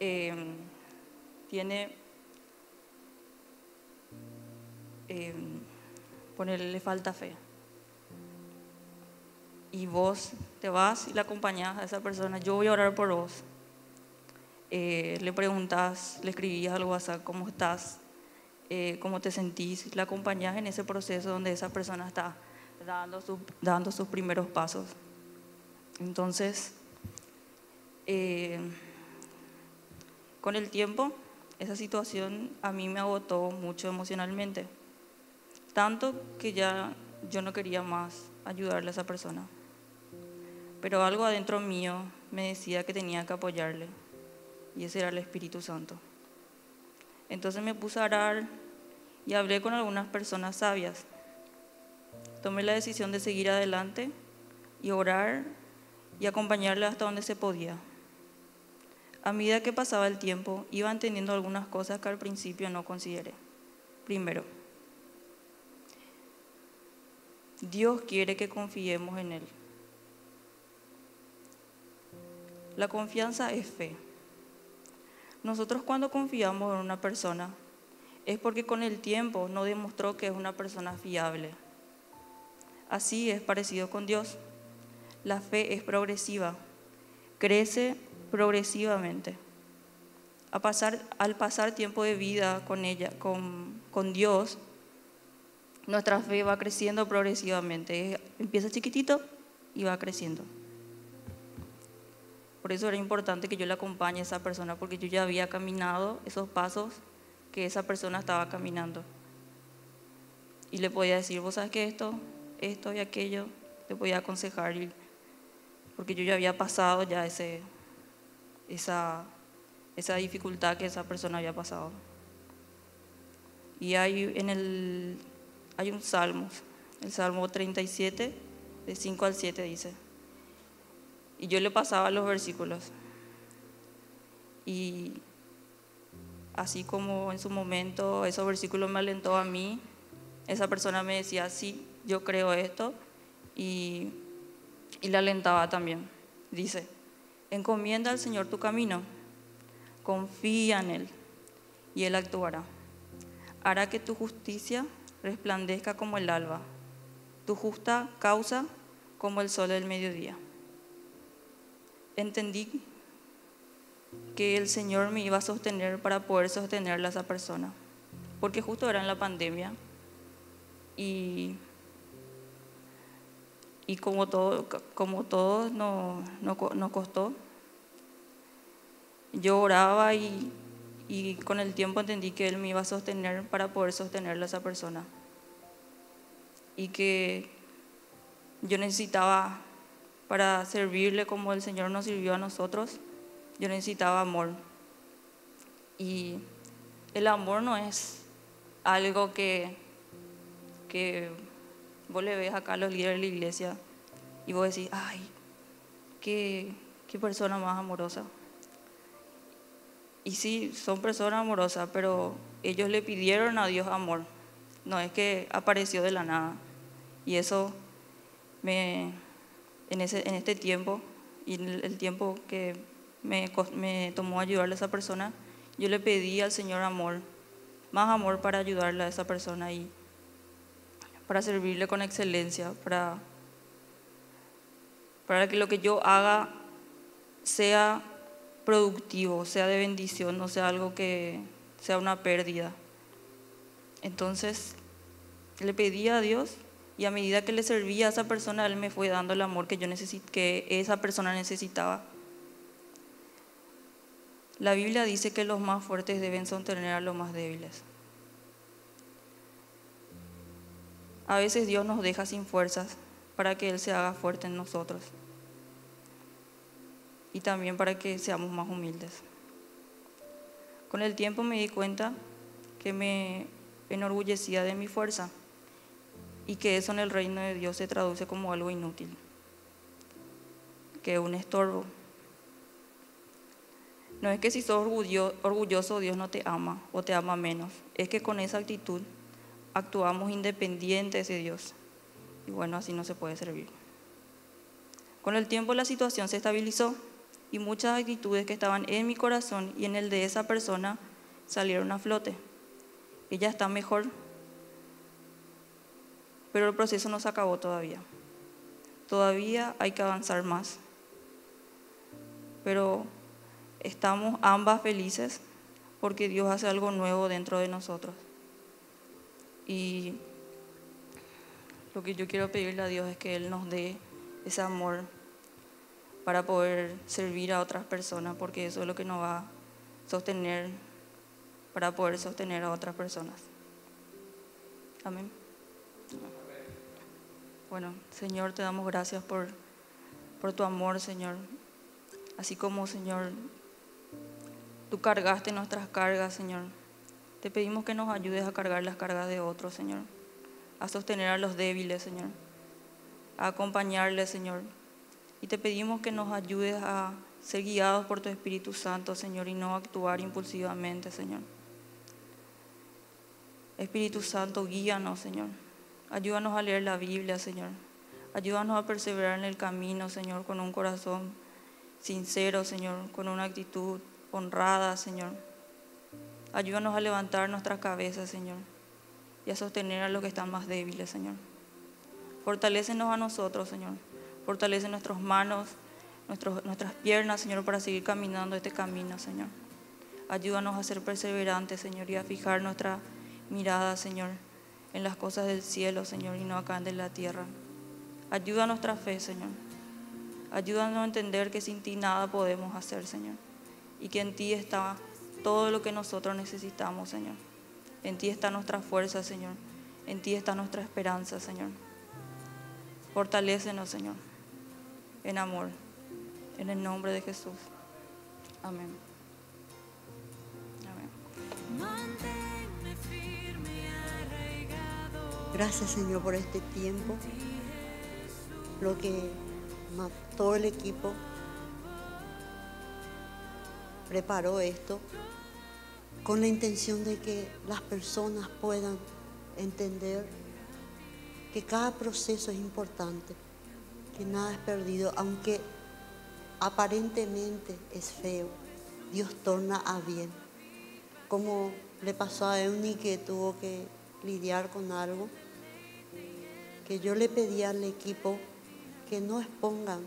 em, tiene, eh, ponerle falta fe. Y vos te vas y le acompañas a esa persona, yo voy a orar por vos. Eh, le preguntas, le escribías al WhatsApp cómo estás, eh, cómo te sentís, le acompañas en ese proceso donde esa persona está dando, dando sus primeros pasos. Entonces, eh, con el tiempo, esa situación a mí me agotó mucho emocionalmente, tanto que ya yo no quería más ayudarle a esa persona pero algo adentro mío me decía que tenía que apoyarle y ese era el Espíritu Santo. Entonces me puse a orar y hablé con algunas personas sabias. Tomé la decisión de seguir adelante y orar y acompañarle hasta donde se podía. A medida que pasaba el tiempo, iba entendiendo algunas cosas que al principio no consideré. Primero, Dios quiere que confiemos en Él. La confianza es fe. Nosotros cuando confiamos en una persona es porque con el tiempo no demostró que es una persona fiable. Así es parecido con Dios. La fe es progresiva, crece progresivamente. al pasar tiempo de vida con ella, con, con Dios, nuestra fe va creciendo progresivamente. Empieza chiquitito y va creciendo. Por eso era importante que yo le acompañe a esa persona, porque yo ya había caminado esos pasos que esa persona estaba caminando. Y le podía decir, vos sabes que esto, esto y aquello, le podía aconsejar, porque yo ya había pasado ya ese, esa, esa dificultad que esa persona había pasado. Y hay, en el, hay un salmo, el Salmo 37, de 5 al 7 dice, y yo le pasaba los versículos. Y así como en su momento esos versículos me alentó a mí, esa persona me decía, sí, yo creo esto, y, y le alentaba también. Dice, encomienda al Señor tu camino, confía en Él, y Él actuará. Hará que tu justicia resplandezca como el alba, tu justa causa como el sol del mediodía. Entendí que el Señor me iba a sostener para poder sostenerla a esa persona, porque justo era en la pandemia y, y como todo, como todo nos no, no costó, yo oraba y, y con el tiempo entendí que Él me iba a sostener para poder sostenerla a esa persona y que yo necesitaba para servirle como el Señor nos sirvió a nosotros, yo necesitaba amor. Y el amor no es algo que, que vos le ves acá a los líderes de la iglesia y vos decís, ay, qué, qué persona más amorosa. Y sí, son personas amorosas, pero ellos le pidieron a Dios amor. No es que apareció de la nada. Y eso me, en, ese, en este tiempo y en el, tiempo que me, me tomó ayudarle a esa persona, yo le pedí al Señor amor, más amor para ayudarle a esa persona y para servirle con excelencia, para, para que lo que yo haga sea productivo, sea de bendición, no sea algo que sea una pérdida. Entonces le pedí a Dios y a medida que le servía a esa persona, Él me fue dando el amor que, yo que esa persona necesitaba. La Biblia dice que los más fuertes deben sostener a los más débiles. A veces Dios nos deja sin fuerzas para que Él se haga fuerte en nosotros y también para que seamos más humildes. Con el tiempo me di cuenta que me enorgullecía de mi fuerza y que eso en el reino de Dios se traduce como algo inútil, que es un estorbo. No es que si sos orgulloso Dios no te ama o te ama menos, es que con esa actitud actuamos independientes de Dios y bueno, así no se puede servir. Con el tiempo la situación se estabilizó y muchas actitudes que estaban en mi corazón y en el de esa persona salieron a flote. Ella está mejor, pero el proceso no se acabó todavía. Todavía hay que avanzar más. Pero estamos ambas felices porque Dios hace algo nuevo dentro de nosotros. Y lo que yo quiero pedirle a Dios es que Él nos dé ese amor para poder servir a otras personas, porque eso es lo que nos va a sostener, para poder sostener a otras personas. Amén. Bueno, Señor, te damos gracias por, por tu amor, Señor. Así como, Señor, tú cargaste nuestras cargas, Señor. Te pedimos que nos ayudes a cargar las cargas de otros, Señor. A sostener a los débiles, Señor. A acompañarles, Señor. Y te pedimos que nos ayudes a ser guiados por tu Espíritu Santo, Señor, y no actuar impulsivamente, Señor. Espíritu Santo, guíanos, Señor. Ayúdanos a leer la Biblia, Señor. Ayúdanos a perseverar en el camino, Señor, con un corazón sincero, Señor, con una actitud honrada, Señor. Ayúdanos a levantar nuestras cabezas, Señor, y a sostener a los que están más débiles, Señor. Fortalécenos a nosotros, Señor. Fortalece nuestras manos, nuestras piernas, Señor, para seguir caminando este camino, Señor. Ayúdanos a ser perseverantes, Señor, y a fijar nuestra mirada, Señor, en las cosas del cielo, Señor, y no acá en la tierra. Ayuda a nuestra fe, Señor. Ayúdanos a entender que sin ti nada podemos hacer, Señor. Y que en ti está todo lo que nosotros necesitamos, Señor. En ti está nuestra fuerza, Señor. En ti está nuestra esperanza, Señor. Fortalécenos, Señor, en amor. En el nombre de Jesús. Amén. Amén. Gracias Señor por este tiempo, lo que todo el equipo preparó esto con la intención de que las personas puedan entender que cada proceso es importante, que nada es perdido, aunque aparentemente es feo, Dios torna a bien. Como le pasó a Euni que tuvo que lidiar con algo que yo le pedí al equipo que no expongan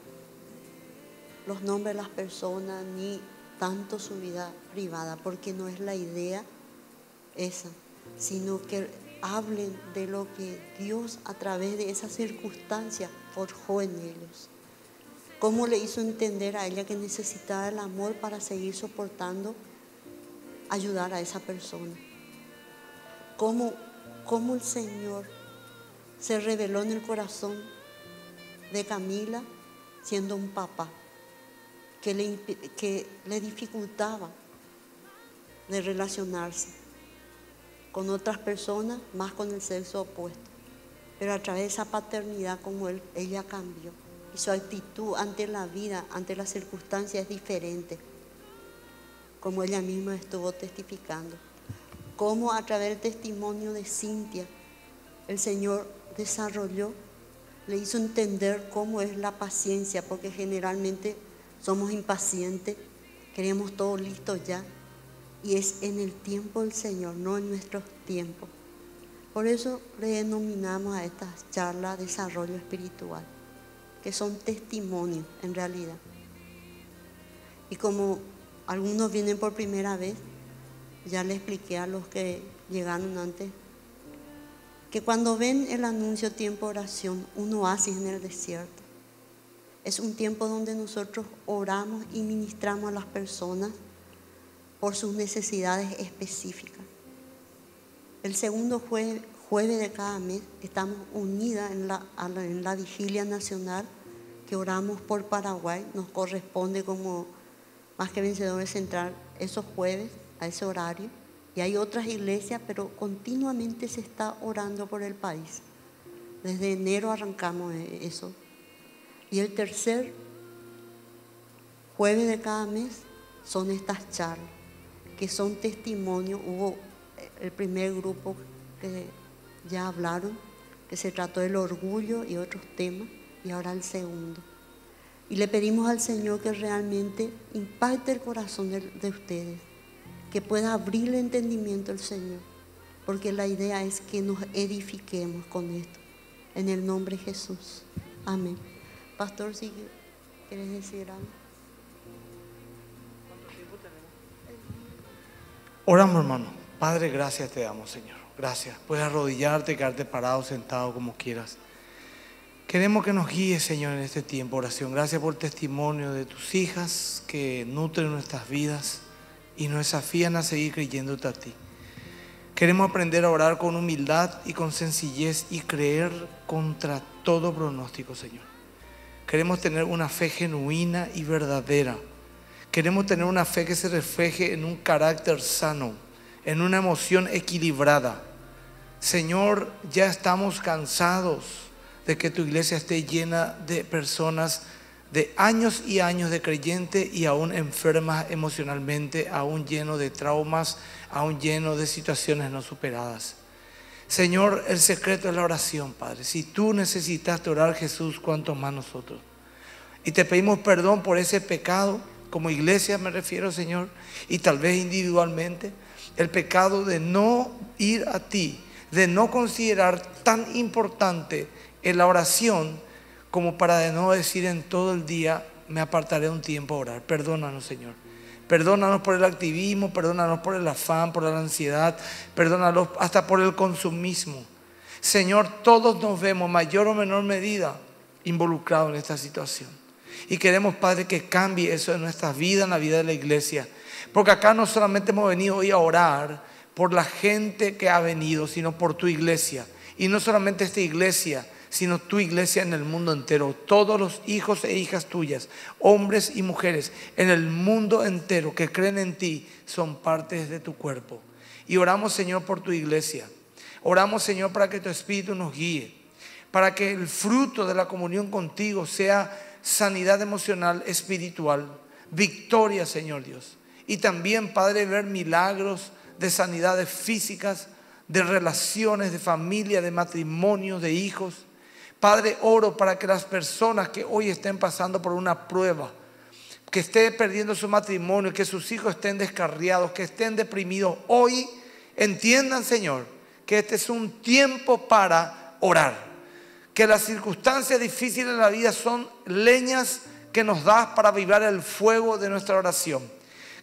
los nombres de las personas ni tanto su vida privada, porque no es la idea esa, sino que hablen de lo que Dios a través de esa circunstancia forjó en ellos. Cómo le hizo entender a ella que necesitaba el amor para seguir soportando, ayudar a esa persona. Cómo, cómo el Señor se reveló en el corazón de Camila siendo un papá que le, que le dificultaba de relacionarse con otras personas, más con el sexo opuesto. Pero a través de esa paternidad como él, ella cambió. Y su actitud ante la vida, ante las circunstancias es diferente. Como ella misma estuvo testificando. Como a través del testimonio de Cintia, el Señor desarrolló, le hizo entender cómo es la paciencia, porque generalmente somos impacientes, queremos todo listo ya. Y es en el tiempo del Señor, no en nuestros tiempos. Por eso le denominamos a estas charlas desarrollo espiritual, que son testimonios en realidad. Y como algunos vienen por primera vez, ya le expliqué a los que llegaron antes, que cuando ven el anuncio tiempo oración, uno hace en el desierto. Es un tiempo donde nosotros oramos y ministramos a las personas por sus necesidades específicas. El segundo jueves, de cada mes estamos unidas en la, en la vigilia nacional que oramos por Paraguay. Nos corresponde como más que vencedores central esos jueves a ese horario. Y hay otras iglesias, pero continuamente se está orando por el país. Desde enero arrancamos eso. Y el tercer jueves de cada mes son estas charlas que son testimonios. Hubo eh, el primer grupo que ya hablaron, que se trató del orgullo y otros temas, y ahora el segundo. Y le pedimos al Señor que realmente impacte el corazón de, de ustedes, que pueda abrir el entendimiento del Señor, porque la idea es que nos edifiquemos con esto. En el nombre de Jesús. Amén. Pastor, si quieres decir algo. Oramos, hermano. Padre, gracias te damos, Señor. Gracias. Puedes arrodillarte, quedarte parado, sentado, como quieras. Queremos que nos guíes, Señor, en este tiempo oración. Gracias por el testimonio de tus hijas que nutren nuestras vidas y nos desafían a seguir creyéndote a ti. Queremos aprender a orar con humildad y con sencillez y creer contra todo pronóstico, Señor. Queremos tener una fe genuina y verdadera Queremos tener una fe que se refleje en un carácter sano, en una emoción equilibrada. Señor, ya estamos cansados de que tu iglesia esté llena de personas de años y años de creyente y aún enfermas emocionalmente, aún lleno de traumas, aún lleno de situaciones no superadas. Señor, el secreto es la oración, Padre. Si tú necesitaste orar, Jesús, ¿cuántos más nosotros? Y te pedimos perdón por ese pecado como iglesia me refiero, Señor, y tal vez individualmente, el pecado de no ir a ti, de no considerar tan importante la oración como para de no decir en todo el día, me apartaré un tiempo a orar. Perdónanos, Señor. Perdónanos por el activismo, perdónanos por el afán, por la ansiedad, perdónanos hasta por el consumismo. Señor, todos nos vemos, mayor o menor medida, involucrados en esta situación. Y queremos, Padre, que cambie eso en nuestras vidas, en la vida de la iglesia. Porque acá no solamente hemos venido hoy a orar por la gente que ha venido, sino por tu iglesia. Y no solamente esta iglesia, sino tu iglesia en el mundo entero. Todos los hijos e hijas tuyas, hombres y mujeres en el mundo entero que creen en ti, son partes de tu cuerpo. Y oramos, Señor, por tu iglesia. Oramos, Señor, para que tu Espíritu nos guíe. Para que el fruto de la comunión contigo sea sanidad emocional, espiritual, victoria, Señor Dios. Y también, Padre, ver milagros de sanidades físicas, de relaciones, de familia, de matrimonio, de hijos. Padre, oro para que las personas que hoy estén pasando por una prueba, que estén perdiendo su matrimonio, que sus hijos estén descarriados, que estén deprimidos, hoy entiendan, Señor, que este es un tiempo para orar. Que las circunstancias difíciles de la vida son leñas que nos das para avivar el fuego de nuestra oración.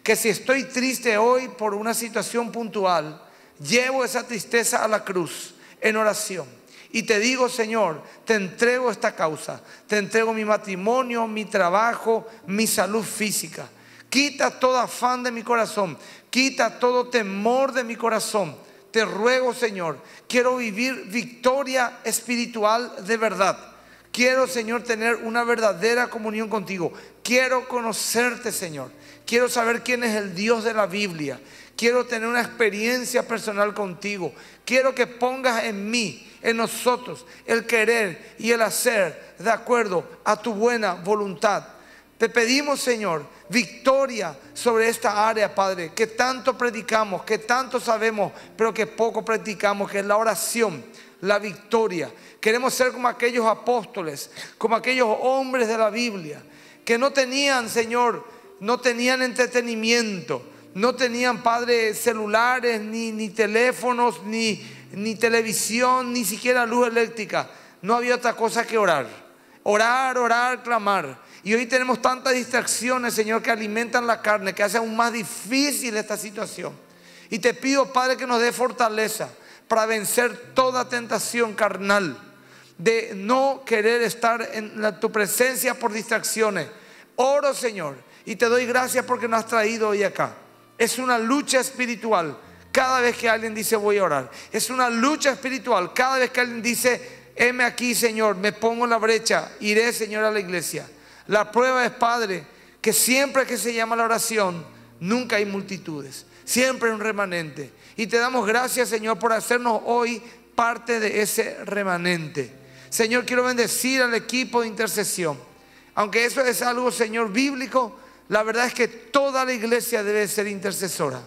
Que si estoy triste hoy por una situación puntual, llevo esa tristeza a la cruz en oración. Y te digo, Señor, te entrego esta causa, te entrego mi matrimonio, mi trabajo, mi salud física. Quita todo afán de mi corazón, quita todo temor de mi corazón. Te ruego, Señor, quiero vivir victoria espiritual de verdad. Quiero, Señor, tener una verdadera comunión contigo. Quiero conocerte, Señor. Quiero saber quién es el Dios de la Biblia. Quiero tener una experiencia personal contigo. Quiero que pongas en mí, en nosotros, el querer y el hacer de acuerdo a tu buena voluntad. Te pedimos, Señor, victoria sobre esta área, Padre, que tanto predicamos, que tanto sabemos, pero que poco practicamos, que es la oración, la victoria. Queremos ser como aquellos apóstoles, como aquellos hombres de la Biblia, que no tenían, Señor, no tenían entretenimiento, no tenían, Padre, celulares, ni, ni teléfonos, ni, ni televisión, ni siquiera luz eléctrica. No había otra cosa que orar. Orar, orar, clamar. Y hoy tenemos tantas distracciones, Señor, que alimentan la carne, que hacen aún más difícil esta situación. Y te pido, Padre, que nos dé fortaleza para vencer toda tentación carnal de no querer estar en tu presencia por distracciones. Oro, Señor, y te doy gracias porque nos has traído hoy acá. Es una lucha espiritual cada vez que alguien dice voy a orar. Es una lucha espiritual cada vez que alguien dice, heme aquí, Señor, me pongo en la brecha, iré, Señor, a la iglesia. La prueba es, Padre, que siempre que se llama la oración, nunca hay multitudes, siempre hay un remanente. Y te damos gracias, Señor, por hacernos hoy parte de ese remanente. Señor, quiero bendecir al equipo de intercesión. Aunque eso es algo, Señor, bíblico, la verdad es que toda la iglesia debe ser intercesora.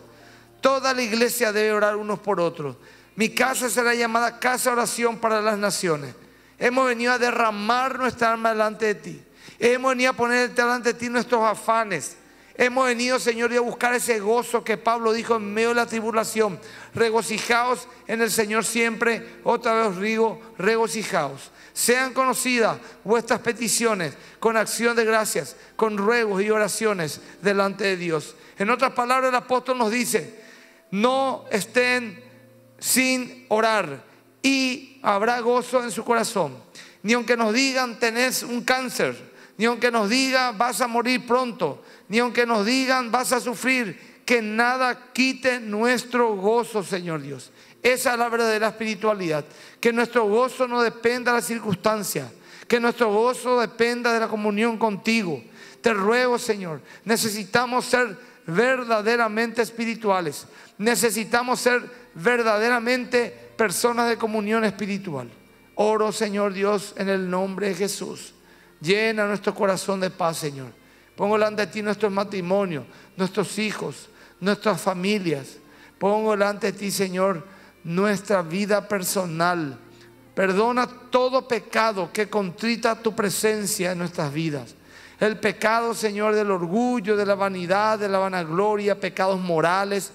Toda la iglesia debe orar unos por otros. Mi casa será llamada casa oración para las naciones. Hemos venido a derramar nuestra alma delante de ti. Hemos venido a poner delante de ti nuestros afanes. Hemos venido, Señor, a buscar ese gozo que Pablo dijo en medio de la tribulación. Regocijaos en el Señor siempre. Otra vez os digo, regocijaos. Sean conocidas vuestras peticiones con acción de gracias, con ruegos y oraciones delante de Dios. En otras palabras, el apóstol nos dice, no estén sin orar y habrá gozo en su corazón. Ni aunque nos digan tenés un cáncer, ni aunque nos digan vas a morir pronto, ni aunque nos digan vas a sufrir, que nada quite nuestro gozo, Señor Dios. Esa es la verdadera espiritualidad. Que nuestro gozo no dependa de las circunstancias. Que nuestro gozo dependa de la comunión contigo. Te ruego, Señor, necesitamos ser verdaderamente espirituales. Necesitamos ser verdaderamente personas de comunión espiritual. Oro, Señor Dios, en el nombre de Jesús. Llena nuestro corazón de paz, Señor. Pongo delante de ti nuestros matrimonios, nuestros hijos, nuestras familias. Pongo delante de ti, Señor, nuestra vida personal. Perdona todo pecado que contrita tu presencia en nuestras vidas. El pecado, Señor, del orgullo, de la vanidad, de la vanagloria, pecados morales,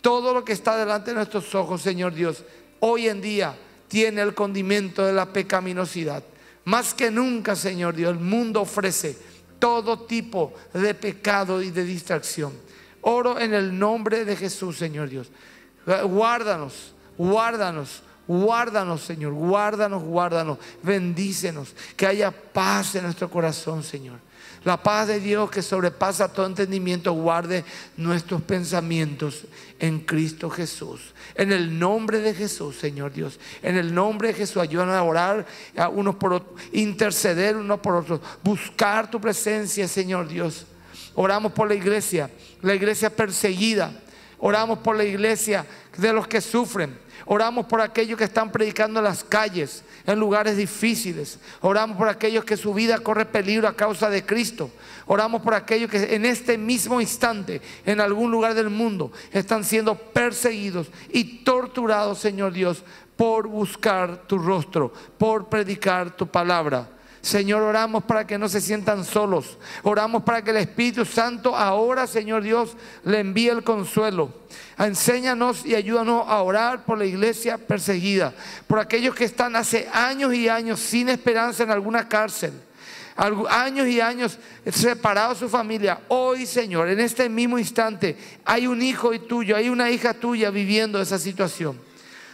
todo lo que está delante de nuestros ojos, Señor Dios, hoy en día tiene el condimento de la pecaminosidad. Más que nunca, Señor Dios, el mundo ofrece todo tipo de pecado y de distracción. Oro en el nombre de Jesús, Señor Dios. Guárdanos, Guárdanos, guárdanos, Señor, guárdanos, guárdanos, bendícenos, que haya paz en nuestro corazón, Señor. La paz de Dios que sobrepasa todo entendimiento, guarde nuestros pensamientos en Cristo Jesús. En el nombre de Jesús, Señor Dios. En el nombre de Jesús, ayúdanos a orar a unos por otros, interceder unos por otros, buscar tu presencia, Señor Dios. Oramos por la iglesia, la iglesia perseguida. Oramos por la iglesia de los que sufren. Oramos por aquellos que están predicando en las calles, en lugares difíciles. Oramos por aquellos que su vida corre peligro a causa de Cristo. Oramos por aquellos que en este mismo instante, en algún lugar del mundo, están siendo perseguidos y torturados, Señor Dios, por buscar tu rostro, por predicar tu palabra. Señor, oramos para que no se sientan solos. Oramos para que el Espíritu Santo ahora, Señor Dios, le envíe el consuelo. Enséñanos y ayúdanos a orar por la iglesia perseguida, por aquellos que están hace años y años sin esperanza en alguna cárcel años y años separados de su familia. Hoy, Señor, en este mismo instante, hay un hijo tuyo, hay una hija tuya viviendo esa situación.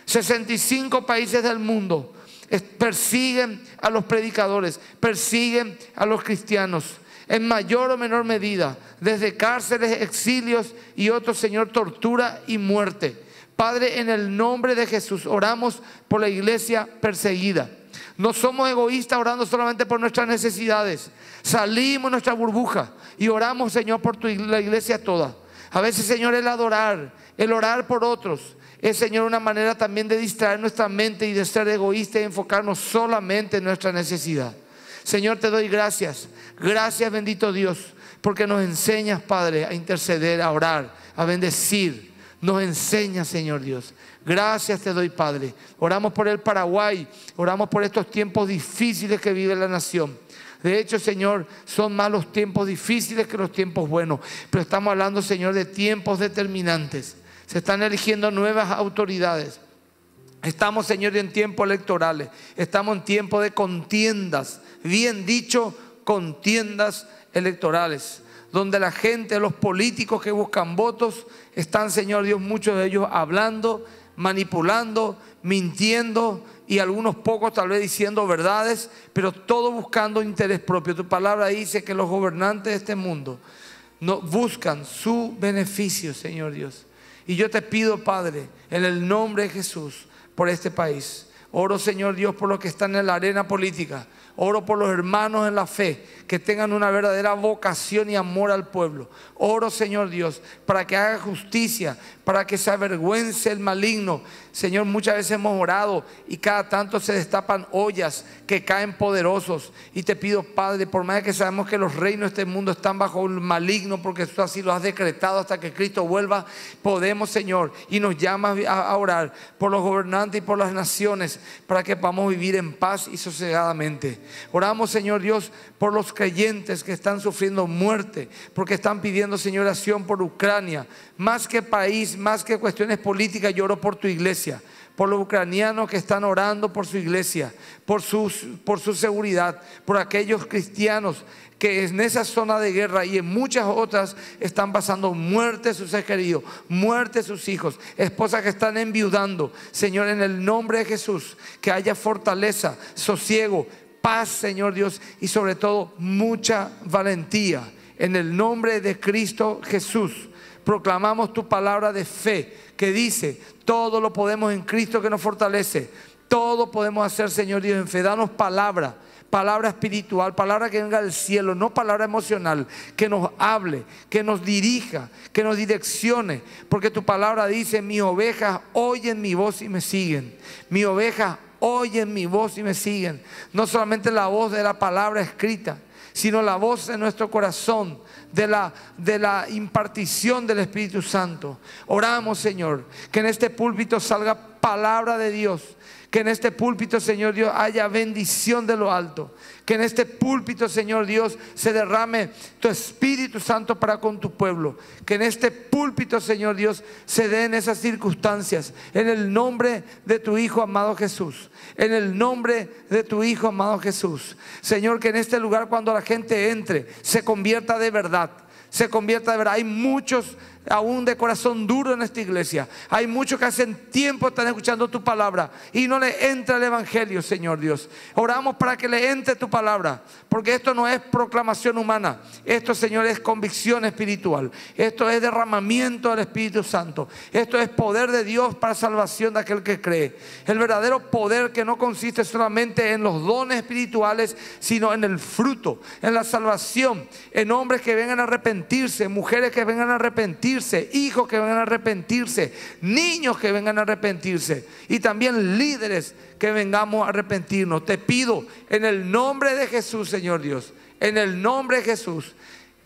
65 países del mundo persiguen a los predicadores, persiguen a los cristianos en mayor o menor medida, desde cárceles, exilios y otros, Señor, tortura y muerte. Padre, en el nombre de Jesús, oramos por la iglesia perseguida. No somos egoístas orando solamente por nuestras necesidades. Salimos de nuestra burbuja y oramos, Señor, por tu, la iglesia toda. A veces, Señor, el adorar, el orar por otros, es, Señor, una manera también de distraer nuestra mente y de ser egoísta y enfocarnos solamente en nuestra necesidad. Señor, te doy gracias. Gracias, bendito Dios, porque nos enseñas, Padre, a interceder, a orar, a bendecir. Nos enseñas, Señor Dios. Gracias te doy, Padre. Oramos por el Paraguay, oramos por estos tiempos difíciles que vive la nación. De hecho, Señor, son más los tiempos difíciles que los tiempos buenos. Pero estamos hablando, Señor, de tiempos determinantes. Se están eligiendo nuevas autoridades. Estamos, Señor, en tiempos electorales. Estamos en tiempos de contiendas. Bien dicho, contiendas electorales. Donde la gente, los políticos que buscan votos, están, Señor Dios, muchos de ellos hablando, manipulando, mintiendo y algunos pocos tal vez diciendo verdades, pero todo buscando interés propio. Tu palabra dice que los gobernantes de este mundo no, buscan su beneficio, Señor Dios. Y yo te pido, Padre, en el nombre de Jesús, por este país. Oro, Señor Dios, por los que están en la arena política. Oro por los hermanos en la fe, que tengan una verdadera vocación y amor al pueblo. Oro, Señor Dios, para que haga justicia, para que se avergüence el maligno. Señor, muchas veces hemos orado y cada tanto se destapan ollas que caen poderosos. Y te pido, Padre, por más que sabemos que los reinos de este mundo están bajo el maligno, porque tú así lo has decretado hasta que Cristo vuelva, podemos, Señor, y nos llamas a orar por los gobernantes y por las naciones, para que podamos vivir en paz y sosegadamente. Oramos, Señor Dios, por los creyentes que están sufriendo muerte, porque están pidiendo, Señor, oración por Ucrania. Más que país, más que cuestiones políticas, yo oro por tu iglesia por los ucranianos que están orando por su iglesia, por, por su seguridad, por aquellos cristianos que en esa zona de guerra y en muchas otras están pasando muerte sus queridos, muerte sus hijos, esposas que están enviudando. Señor, en el nombre de Jesús, que haya fortaleza, sosiego, paz, Señor Dios, y sobre todo mucha valentía. En el nombre de Cristo Jesús, proclamamos tu palabra de fe que dice, todo lo podemos en Cristo que nos fortalece. Todo podemos hacer, Señor Dios, en fe. Danos palabra, palabra espiritual, palabra que venga del cielo, no palabra emocional, que nos hable, que nos dirija, que nos direccione. Porque tu palabra dice, mis ovejas oyen mi voz y me siguen. Mi oveja oyen mi voz y me siguen. No solamente la voz de la palabra escrita, sino la voz de nuestro corazón, de la, de la impartición del Espíritu Santo. Oramos, Señor, que en este púlpito salga palabra de Dios que en este púlpito, Señor Dios, haya bendición de lo alto. Que en este púlpito, Señor Dios, se derrame tu Espíritu Santo para con tu pueblo. Que en este púlpito, Señor Dios, se den esas circunstancias. En el nombre de tu Hijo amado Jesús. En el nombre de tu Hijo amado Jesús. Señor, que en este lugar cuando la gente entre, se convierta de verdad. Se convierta de verdad. Hay muchos aún de corazón duro en esta iglesia. Hay muchos que hacen tiempo están escuchando tu palabra y no le entra el Evangelio, Señor Dios. Oramos para que le entre tu palabra, porque esto no es proclamación humana. Esto, Señor, es convicción espiritual. Esto es derramamiento del Espíritu Santo. Esto es poder de Dios para salvación de aquel que cree. El verdadero poder que no consiste solamente en los dones espirituales, sino en el fruto, en la salvación, en hombres que vengan a arrepentirse, mujeres que vengan a hijos que vengan a arrepentirse, niños que vengan a arrepentirse y también líderes que vengamos a arrepentirnos. Te pido en el nombre de Jesús, Señor Dios, en el nombre de Jesús.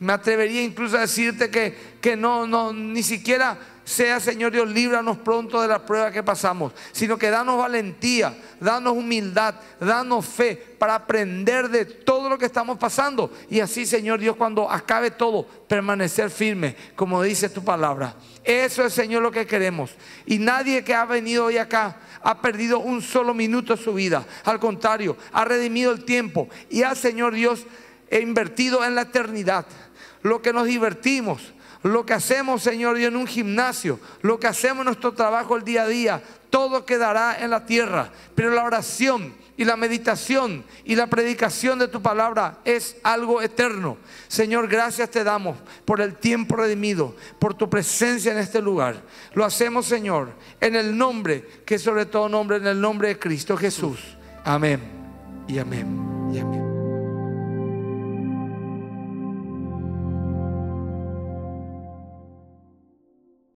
Me atrevería incluso a decirte que, que no, no, ni siquiera sea, Señor Dios, líbranos pronto de la prueba que pasamos, sino que danos valentía, danos humildad, danos fe para aprender de todo lo que estamos pasando. Y así, Señor Dios, cuando acabe todo, permanecer firme, como dice tu palabra. Eso es, Señor, lo que queremos. Y nadie que ha venido hoy acá ha perdido un solo minuto de su vida. Al contrario, ha redimido el tiempo y ha, Señor Dios, invertido en la eternidad. Lo que nos divertimos, lo que hacemos, Señor Dios, en un gimnasio, lo que hacemos en nuestro trabajo el día a día, todo quedará en la tierra. Pero la oración y la meditación y la predicación de tu palabra es algo eterno. Señor, gracias te damos por el tiempo redimido, por tu presencia en este lugar. Lo hacemos, Señor, en el nombre, que sobre todo nombre, en el nombre de Cristo Jesús. Amén y amén y amén.